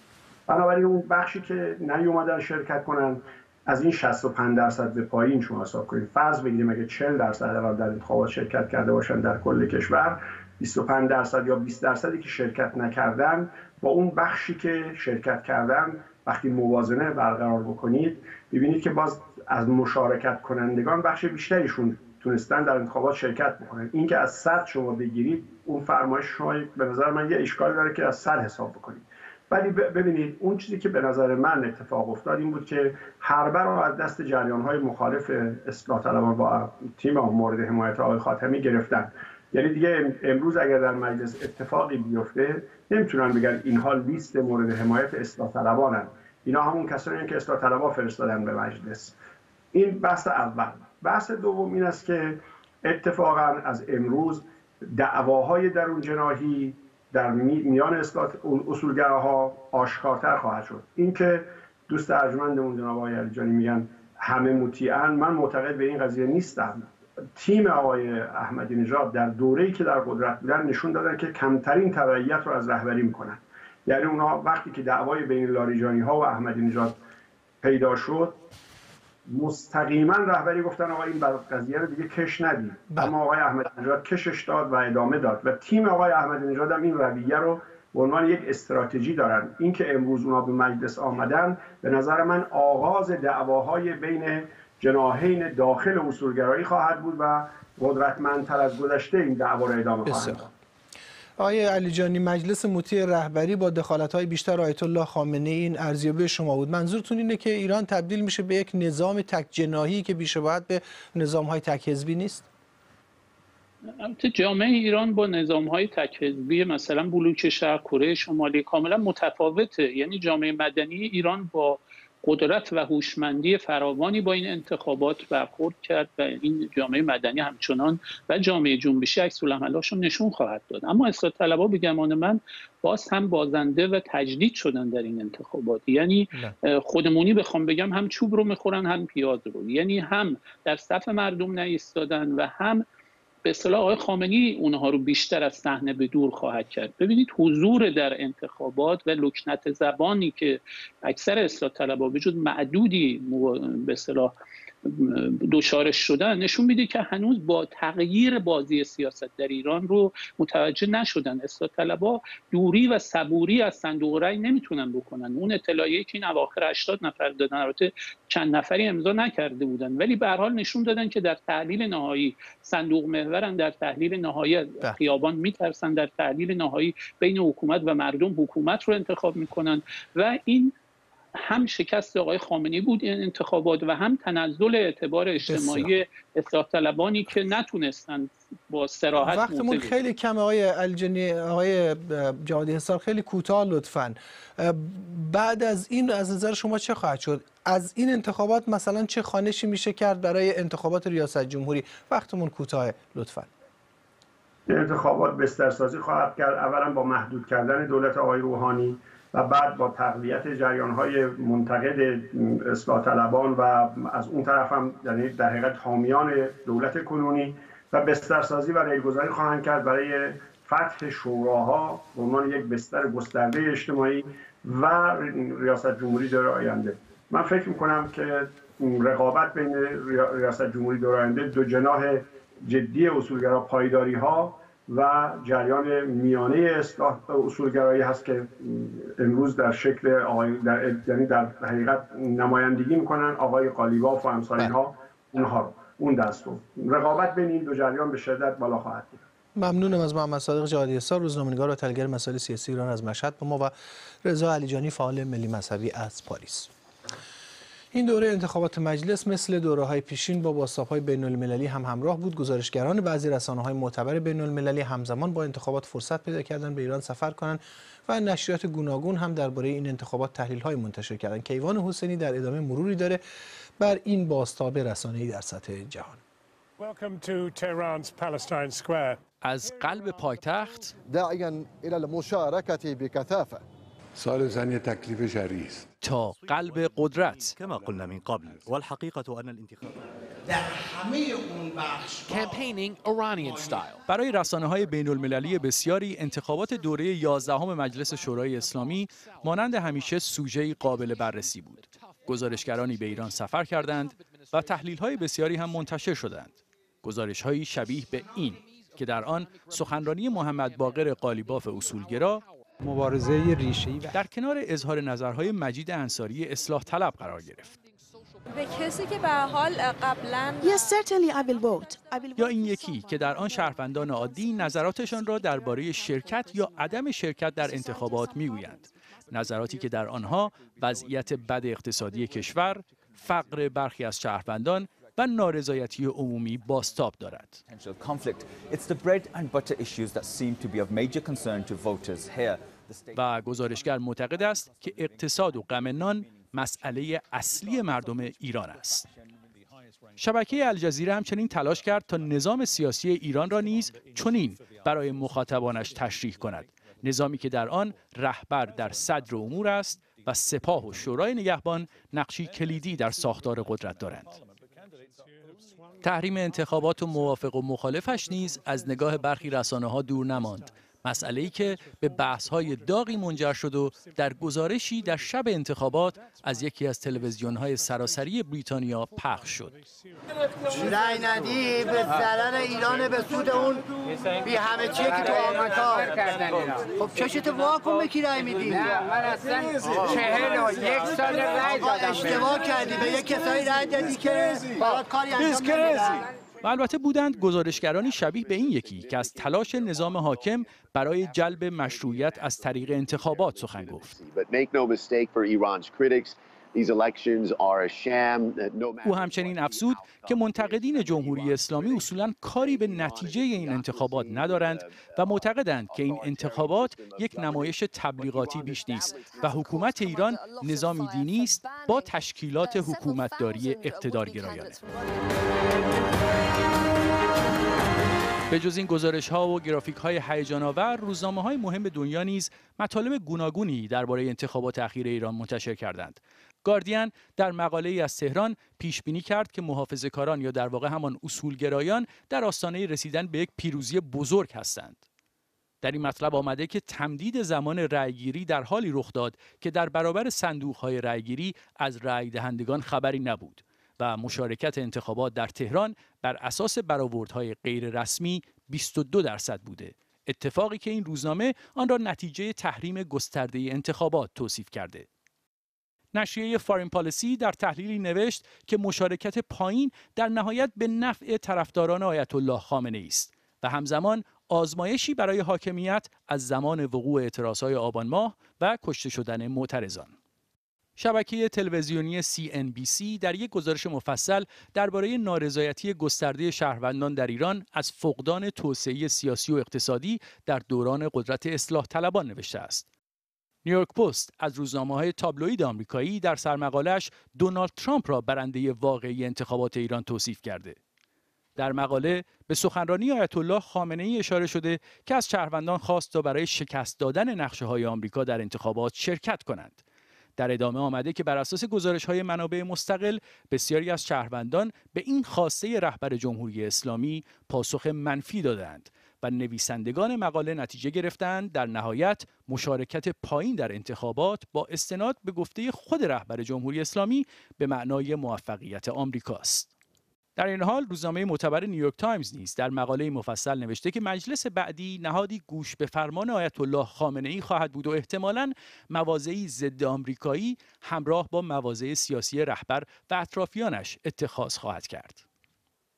بنابراین اون بخشی که نیومدن شرکت کنن از این 65 درصد به پایین شما حساب کنید. فرض بگیریم اگه 40 درصد در انتخابات شرکت کرده باشن در کل کشور 25 درصد یا 20 درصدی که شرکت نکردن با اون بخشی که شرکت کردن وقتی موازنه برقرار بکنید ببینید که باز از مشارکت کنندگان بخش بیشتریشون تونستن در انتخابات شرکت بکنن. این که از صد شما بگیرید اون فرمایش شما به نظر من یه اشکال داره که از صد حساب بکنید. ولی ببینید اون چیزی که به نظر من اتفاق افتاد این بود که هربه رو از دست جریان های مخالف اصلاح طلبان با تیم مورد حمایت آقای خاتمی گرفتن. یعنی دیگه امروز اگر در مجلس اتفاقی بیفته نمی‌تونن بگن اینها لیست مورد حمایت اصلاح طلبانن. اینا همون کسانی که اصلاح طلبا فرستادن به مجلس. این بحث اول. بحث دوم این است که اتفاقا از امروز دعواهای درون جناهی در میان اصولگراها آشکارتر خواهد شد. اینکه دوست ارجمندمون جناب آقای علیجانی میگن همه مطیعن من معتقد به این قضیه نیستم. تیم آقای احمدی نژاد در دوره‌ای که در قدرت بودن نشون دادن که کمترین تبعیت رو از رهبری می‌کنن. یعنی اونها وقتی که دعوای بین لاریجانی ها و احمدی نژاد پیدا شد مستقیما رهبری گفتن آقا این قضیه رو دیگه کش ندید بله. اما آقای احمدی نژاد کشش داد و ادامه داد. و تیم آقای احمدی نژاد هم این رویه رو به عنوان یک استراتژی دارن. اینکه امروز اونا به مجلس آمدن به نظر من آغاز دعواهای بین جناحین داخل اصولگرایی خواهد بود و قدرتمندتر از گذشته این دعوا رو ادامه خواهد داد. آقای علیجانی مجلس مطیع رهبری با دخالت های بیشتر آیت الله خامنه این ارزیابی شما بود. منظورتون اینه که ایران تبدیل میشه به یک نظام تک جناحی که بیشه باید به نظام های تک حزبی نیست؟ البته جامعه ایران با نظام های تک حزبی مثلا بلوک شرق کره شمالی کاملا متفاوته. یعنی جامعه مدنی ایران با قدرت و هوشمندی فراوانی با این انتخابات برخورد کرد و این جامعه مدنی همچنان و جامعه جنبشی عکس العملاشون نشون خواهد داد. اما اصلاح طلبها به گمان من باز هم بازنده و تجدید شدن در این انتخابات. یعنی خودمونی بخوام بگم هم چوب رو می‌خورن هم پیاز رو. یعنی هم در صف مردم نایستادن و هم به اصطلاح آقای خامنی اونها رو بیشتر از صحنه به دور خواهد کرد. ببینید حضور در انتخابات و لکنت زبانی که اکثر اصلاح طلبها وجود معدودی به اصطلاح دوشارش شدن نشون میده که هنوز با تغییر بازی سیاست در ایران رو متوجه نشدن. اصلاح طلبا دوری و صبوری از صندوق رای نمی‌تونن بکنن. اون اطلاعیه که این اواخر 80 نفر دادن البته چند نفری امضا نکرده بودن. ولی به حال نشون دادن که در تحلیل نهایی صندوق محورن در تحلیل نهایی خیابان میترسن در تحلیل نهایی بین حکومت و مردم حکومت رو انتخاب می‌کنن. و این هم شکست آقای خامنه‌ای بود این انتخابات و هم تنزل اعتبار اجتماعی اصلاح طلبانی که نتونستن با سراحت وقتمون خیلی کم آقای الجنی آقای جوادی حسار خیلی کوتاه لطفا. بعد از این از نظر شما چه خواهد شد؟ از این انتخابات مثلا چه خانشی میشه کرد برای انتخابات ریاست جمهوری؟ وقتمون کوتاه لطفا. انتخابات بسترسازی خواهد کرد. اولا با محدود کردن دولت آقای روحانی. و بعد با تقویت جریان های منتقد اصلاح طلبان و از اون طرف هم یعنی در حقیقت حامیان دولت کنونی و بسترسازی و ریلگذاری خواهند کرد برای فتح شوراها به عنوان یک بستر گسترده اجتماعی و ریاست جمهوری در آینده. من فکر می‌کنم که رقابت بین ریاست جمهوری در آینده دو جناح جدی اصولگرا پایداری ها و جریان میانه اصلاح اصولگرایی هست که امروز در شکل آقای در یعنی در حقیقت نمایندگی می‌کنن آقای قالیباف و امثال ها اونها رو. اون دست رو رقابت بین این دو جریان به شدت بالا خواهد بود ممنونم از محمد صادق جهادی سال روزنامه‌نگار و تلگر مسائل سیاسی ایران از مشهد با ما و رضا علیجانی فعال ملی مذهبی از پاریس. این دوره انتخابات مجلس مثل دوره های پیشین با باستاب های بین المللی هم همراه بود. گزارشگران بعضی رسانه های معتبر بین المللی همزمان با انتخابات فرصت پیدا کردن به ایران سفر کنند و نشریات گوناگون هم درباره این انتخابات تحلیل های منتشر کردن کیوان حسینی در ادامه مروری داره بر این باستاب ای در سطح جهان. از قلب پایتخت داعیا الى المشارکه بکثافه سال زن یه تکلیف شرعی است. تا قلب قدرت. كما قلنا من قبل. والحقيقة أن الانتخاب. در همه اون بخش campaigning Iranian style. برای رسانه های بین المللی بسیاری انتخابات دوره 11 مجلس شورای اسلامی مانند همیشه سوژه قابل بررسی بود. گزارشگرانی به ایران سفر کردند و تحلیل های بسیاری هم منتشر شدند. گزارش هایی شبیه به این که در آن سخنرانی محمد باقر قالیباف اصولگرا مبارزه ریشه‌ای در کنار اظهار نظرهای مجید انصاری اصلاح طلب قرار گرفت. به کسی که به حال قبلا یا این یکی که در آن شهروندان عادی نظراتشان را درباره شرکت یا عدم شرکت در انتخابات می‌گویند. نظراتی که در آنها وضعیت بد اقتصادی کشور فقر برخی از شهروندان و نارضایتی عمومی باستاب دارد. و گزارشگر معتقد است که اقتصاد و غم نان مسئله اصلی مردم ایران است. شبکه الجزیره همچنین تلاش کرد تا نظام سیاسی ایران را نیز چنین برای مخاطبانش تشریح کند. نظامی که در آن رهبر در صدر امور است و سپاه و شورای نگهبان نقشی کلیدی در ساختار قدرت دارند. تحریم انتخابات و موافق و مخالفش نیز از نگاه برخی رسانه ها دور نماند مسئله ای که به بحث های داغی منجر شد و در گزارشی در شب انتخابات از یکی از تلویزیون های سراسری بریتانیا پخش شد. رای ندی به ضرر ایران به سود اون بی همه چیه که تو آمریکا خب چشت واکن به کی رای میدی؟ نه من اصلا چهل و یک سال رای دادم اشتباه کردی به یک کسایی رای دادی که برات کاری انجام و البته بودند گزارشگرانی شبیه به این یکی که از تلاش نظام حاکم برای جلب مشروعیت از طریق انتخابات سخن گفت. او همچنین افزود که منتقدین جمهوری اسلامی اصولا کاری به نتیجه این انتخابات ندارند و معتقدند که این انتخابات یک نمایش تبلیغاتی بیش نیست و حکومت ایران نظامی دینی است با تشکیلات حکومتداری اقتدارگرایانه. به جز این گزارش ها و گرافیک های هیجان آور روزنامه های مهم دنیا نیز مطالب گوناگونی درباره انتخابات اخیر ایران منتشر کردند. گاردین در مقاله ای از تهران پیش بینی کرد که محافظه کاران یا در واقع همان اصولگرایان در آستانه رسیدن به یک پیروزی بزرگ هستند. در این مطلب آمده که تمدید زمان رأیگیری در حالی رخ داد که در برابر صندوق های رأیگیری از رأی دهندگان خبری نبود. و مشارکت انتخابات در تهران بر اساس برآوردهای غیر رسمی 22 درصد بوده. اتفاقی که این روزنامه آن را نتیجه تحریم گسترده انتخابات توصیف کرده. نشریه فارین پالیسی در تحلیلی نوشت که مشارکت پایین در نهایت به نفع طرفداران آیت الله خامنه است و همزمان آزمایشی برای حاکمیت از زمان وقوع اعتراضهای آبان ماه و کشته شدن معترضان. شبکه تلویزیونی CNBC در یک گزارش مفصل درباره نارضایتی گسترده شهروندان در ایران از فقدان توسعه سیاسی و اقتصادی در دوران قدرت اصلاح طلبان نوشته است. نیویورک پست از روزنامه های تابلوید آمریکایی در سرمقالش دونالد ترامپ را برنده واقعی انتخابات ایران توصیف کرده. در مقاله به سخنرانی آیت الله خامنه ای اشاره شده که از شهروندان خواست تا برای شکست دادن نقشه های آمریکا در انتخابات شرکت کنند. در ادامه آمده که بر اساس گزارش های منابع مستقل بسیاری از شهروندان به این خواسته رهبر جمهوری اسلامی پاسخ منفی دادند و نویسندگان مقاله نتیجه گرفتند در نهایت مشارکت پایین در انتخابات با استناد به گفته خود رهبر جمهوری اسلامی به معنای موفقیت آمریکاست. در این حال روزنامه معتبر نیویورک تایمز نیز در مقاله مفصل نوشته که مجلس بعدی نهادی گوش به فرمان آیت الله خامنه ای خواهد بود و احتمالاً مواضعی ضد آمریکایی همراه با مواضع سیاسی رهبر و اطرافیانش اتخاذ خواهد کرد.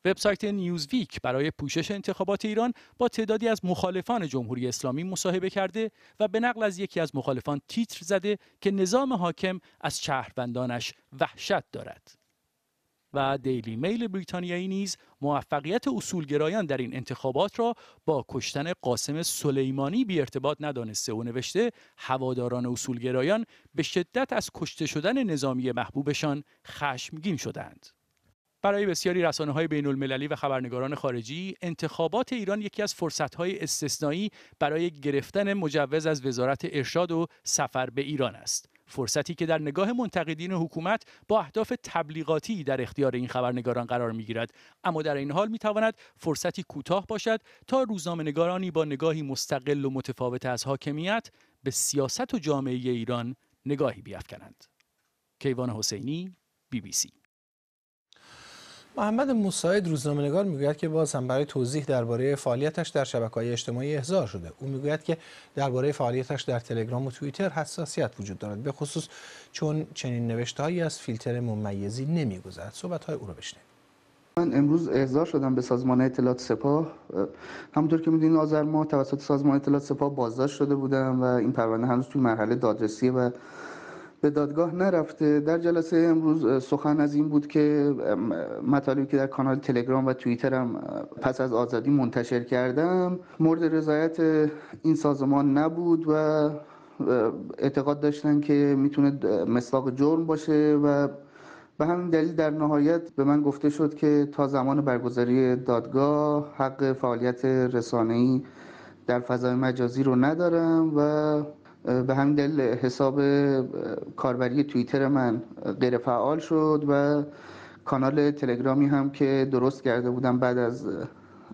وبسایت نیوزویک برای پوشش انتخابات ایران با تعدادی از مخالفان جمهوری اسلامی مصاحبه کرده و به نقل از یکی از مخالفان تیتر زده که نظام حاکم از شهروندانش وحشت دارد. و دیلی میل بریتانیایی نیز موفقیت اصولگرایان در این انتخابات را با کشتن قاسم سلیمانی بی ارتباط ندانسته و نوشته هواداران اصولگرایان به شدت از کشته شدن نظامی محبوبشان خشمگین شدند. برای بسیاری رسانه های بین المللی و خبرنگاران خارجی انتخابات ایران یکی از فرصت های استثنایی برای گرفتن مجوز از وزارت ارشاد و سفر به ایران است. فرصتی که در نگاه منتقدین حکومت با اهداف تبلیغاتی در اختیار این خبرنگاران قرار می گیرد اما در این حال می تواند فرصتی کوتاه باشد تا روزنامه‌نگارانی با نگاهی مستقل و متفاوت از حاکمیت به سیاست و جامعه ایران نگاهی بیافکنند. کیوان حسینی بی بی سی محمد مساعد روزنامه‌نگار می‌گوید که باز هم برای توضیح درباره فعالیتش در شبکه‌های اجتماعی احضار شده. او می‌گوید که درباره فعالیتش در تلگرام و توییتر حساسیت وجود دارد به خصوص چون چنین نوشته‌هایی از فیلتر ممیزی نمیگذرد. صحبت‌های او را بشنویم. من امروز احضار شدم به سازمان اطلاعات سپاه همونطور که می‌دونید آذر ماه توسط سازمان اطلاعات سپاه بازداشت شده بودم و این پرونده هنوز توی مرحله دادرسی و به دادگاه نرفته. در جلسه امروز سخن از این بود که مطالبی که در کانال تلگرام و توییترم پس از آزادی منتشر کردم. مورد رضایت این سازمان نبود و اعتقاد داشتن که می‌تونه مصداق جرم باشه و به همین دلیل در نهایت به من گفته شد که تا زمان برگزاری دادگاه حق فعالیت رسانه‌ای در فضای مجازی رو ندارم و به همین دلیل حساب کاربری توییتر من غیر فعال شد و کانال تلگرامی هم که درست کرده بودم بعد از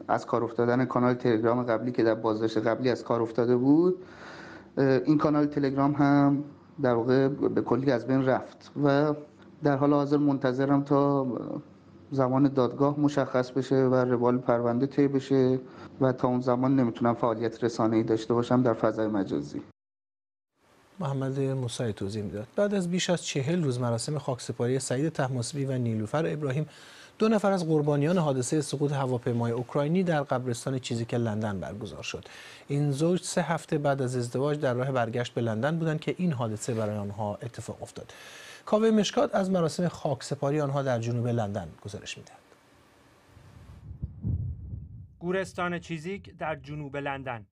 از کار افتادن کانال تلگرام قبلی که در بازداشت قبلی از کار افتاده بود این کانال تلگرام هم در واقع به کلی از بین رفت و در حال حاضر منتظرم تا زمان دادگاه مشخص بشه و روال پرونده طی بشه و تا اون زمان نمی‌تونم فعالیت رسانه‌ای داشته باشم در فضای مجازی. محمد موسای توضیح می‌داد. بعد از بیش از چهل روز مراسم خاکسپاری سعید تحماسبی و نیلوفر ابراهیم دو نفر از قربانیان حادثه سقوط هواپیمای اوکراینی در قبرستان چیزیک لندن برگزار شد. این زوج سه هفته بعد از ازدواج در راه برگشت به لندن بودند که این حادثه برای آنها اتفاق افتاد. کاوه مشکات از مراسم خاکسپاری آنها در جنوب لندن گزارش می‌دهد. گورستان چیزیک در جنوب لندن.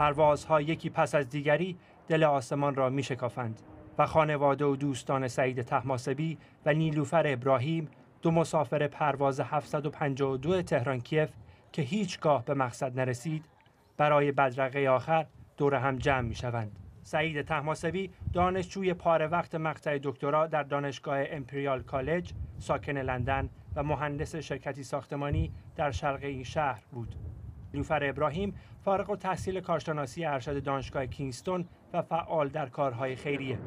پروازها یکی پس از دیگری دل آسمان را می شکافند و خانواده و دوستان سعید تحماسبی و نیلوفر ابراهیم دو مسافر پرواز 752 تهران کیف که هیچگاه به مقصد نرسید برای بدرقه آخر دور هم جمع می شوند. سعید تحماسبی دانشجوی پاره وقت مقطع دکترا در دانشگاه امپریال کالج ساکن لندن و مهندس شرکتی ساختمانی در شرق این شهر بود. لوفر ابراهیم فارغ و تحصیل کارشناسی ارشد دانشگاه کینگستون و فعال در کارهای خیریه.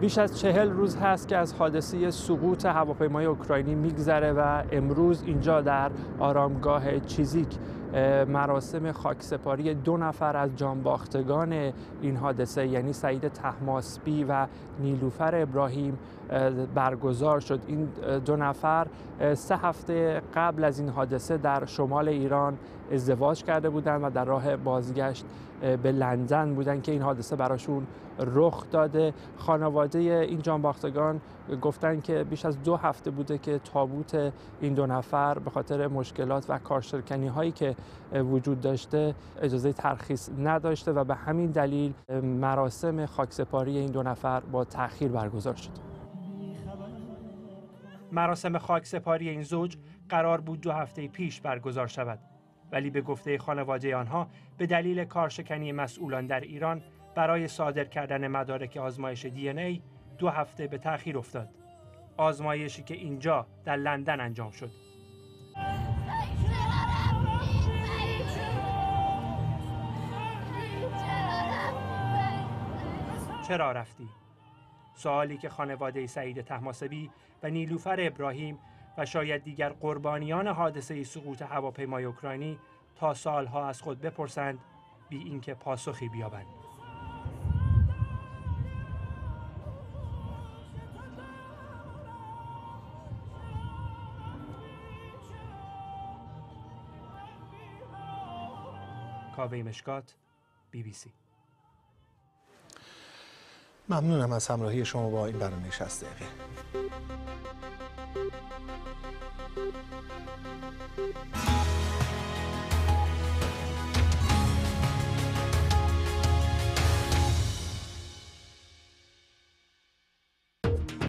بیش از چهل روز هست که از حادثه سقوط هواپیمای اوکراینی میگذره و امروز اینجا در آرامگاه چیزیک مراسم خاکسپاری دو نفر از جانباختگان این حادثه یعنی سعید تحماسبی و نیلوفر ابراهیم برگزار شد. این دو نفر سه هفته قبل از این حادثه در شمال ایران ازدواج کرده بودند و در راه بازگشت به لندن بودن که این حادثه براشون رخ داده. خانواده این جانباختگان گفتن که بیش از دو هفته بوده که تابوت این دو نفر به خاطر مشکلات و کارشرکنی هایی که وجود داشته اجازه ترخیص نداشته و به همین دلیل مراسم خاکسپاری این دو نفر با تأخیر برگزار شد. مراسم خاکسپاری این زوج قرار بود دو هفته پیش برگزار شود. ولی به گفته خانواده آنها به دلیل کارشکنی مسئولان در ایران برای صادر کردن مدارک آزمایش دی ای دو هفته به تأخیر افتاد. آزمایشی که اینجا در لندن انجام شد. چرا رفتی؟ سوالی که خانواده سعید تحماسبی و نیلوفر ابراهیم و شاید دیگر قربانیان حادثه سقوط هواپیمای اوکراینی تا سالها از خود بپرسند بی اینکه پاسخی بیابند. کاوه مشکات بی بی سی. ممنونم از همراهی شما با این برنامه 60 دقیقه.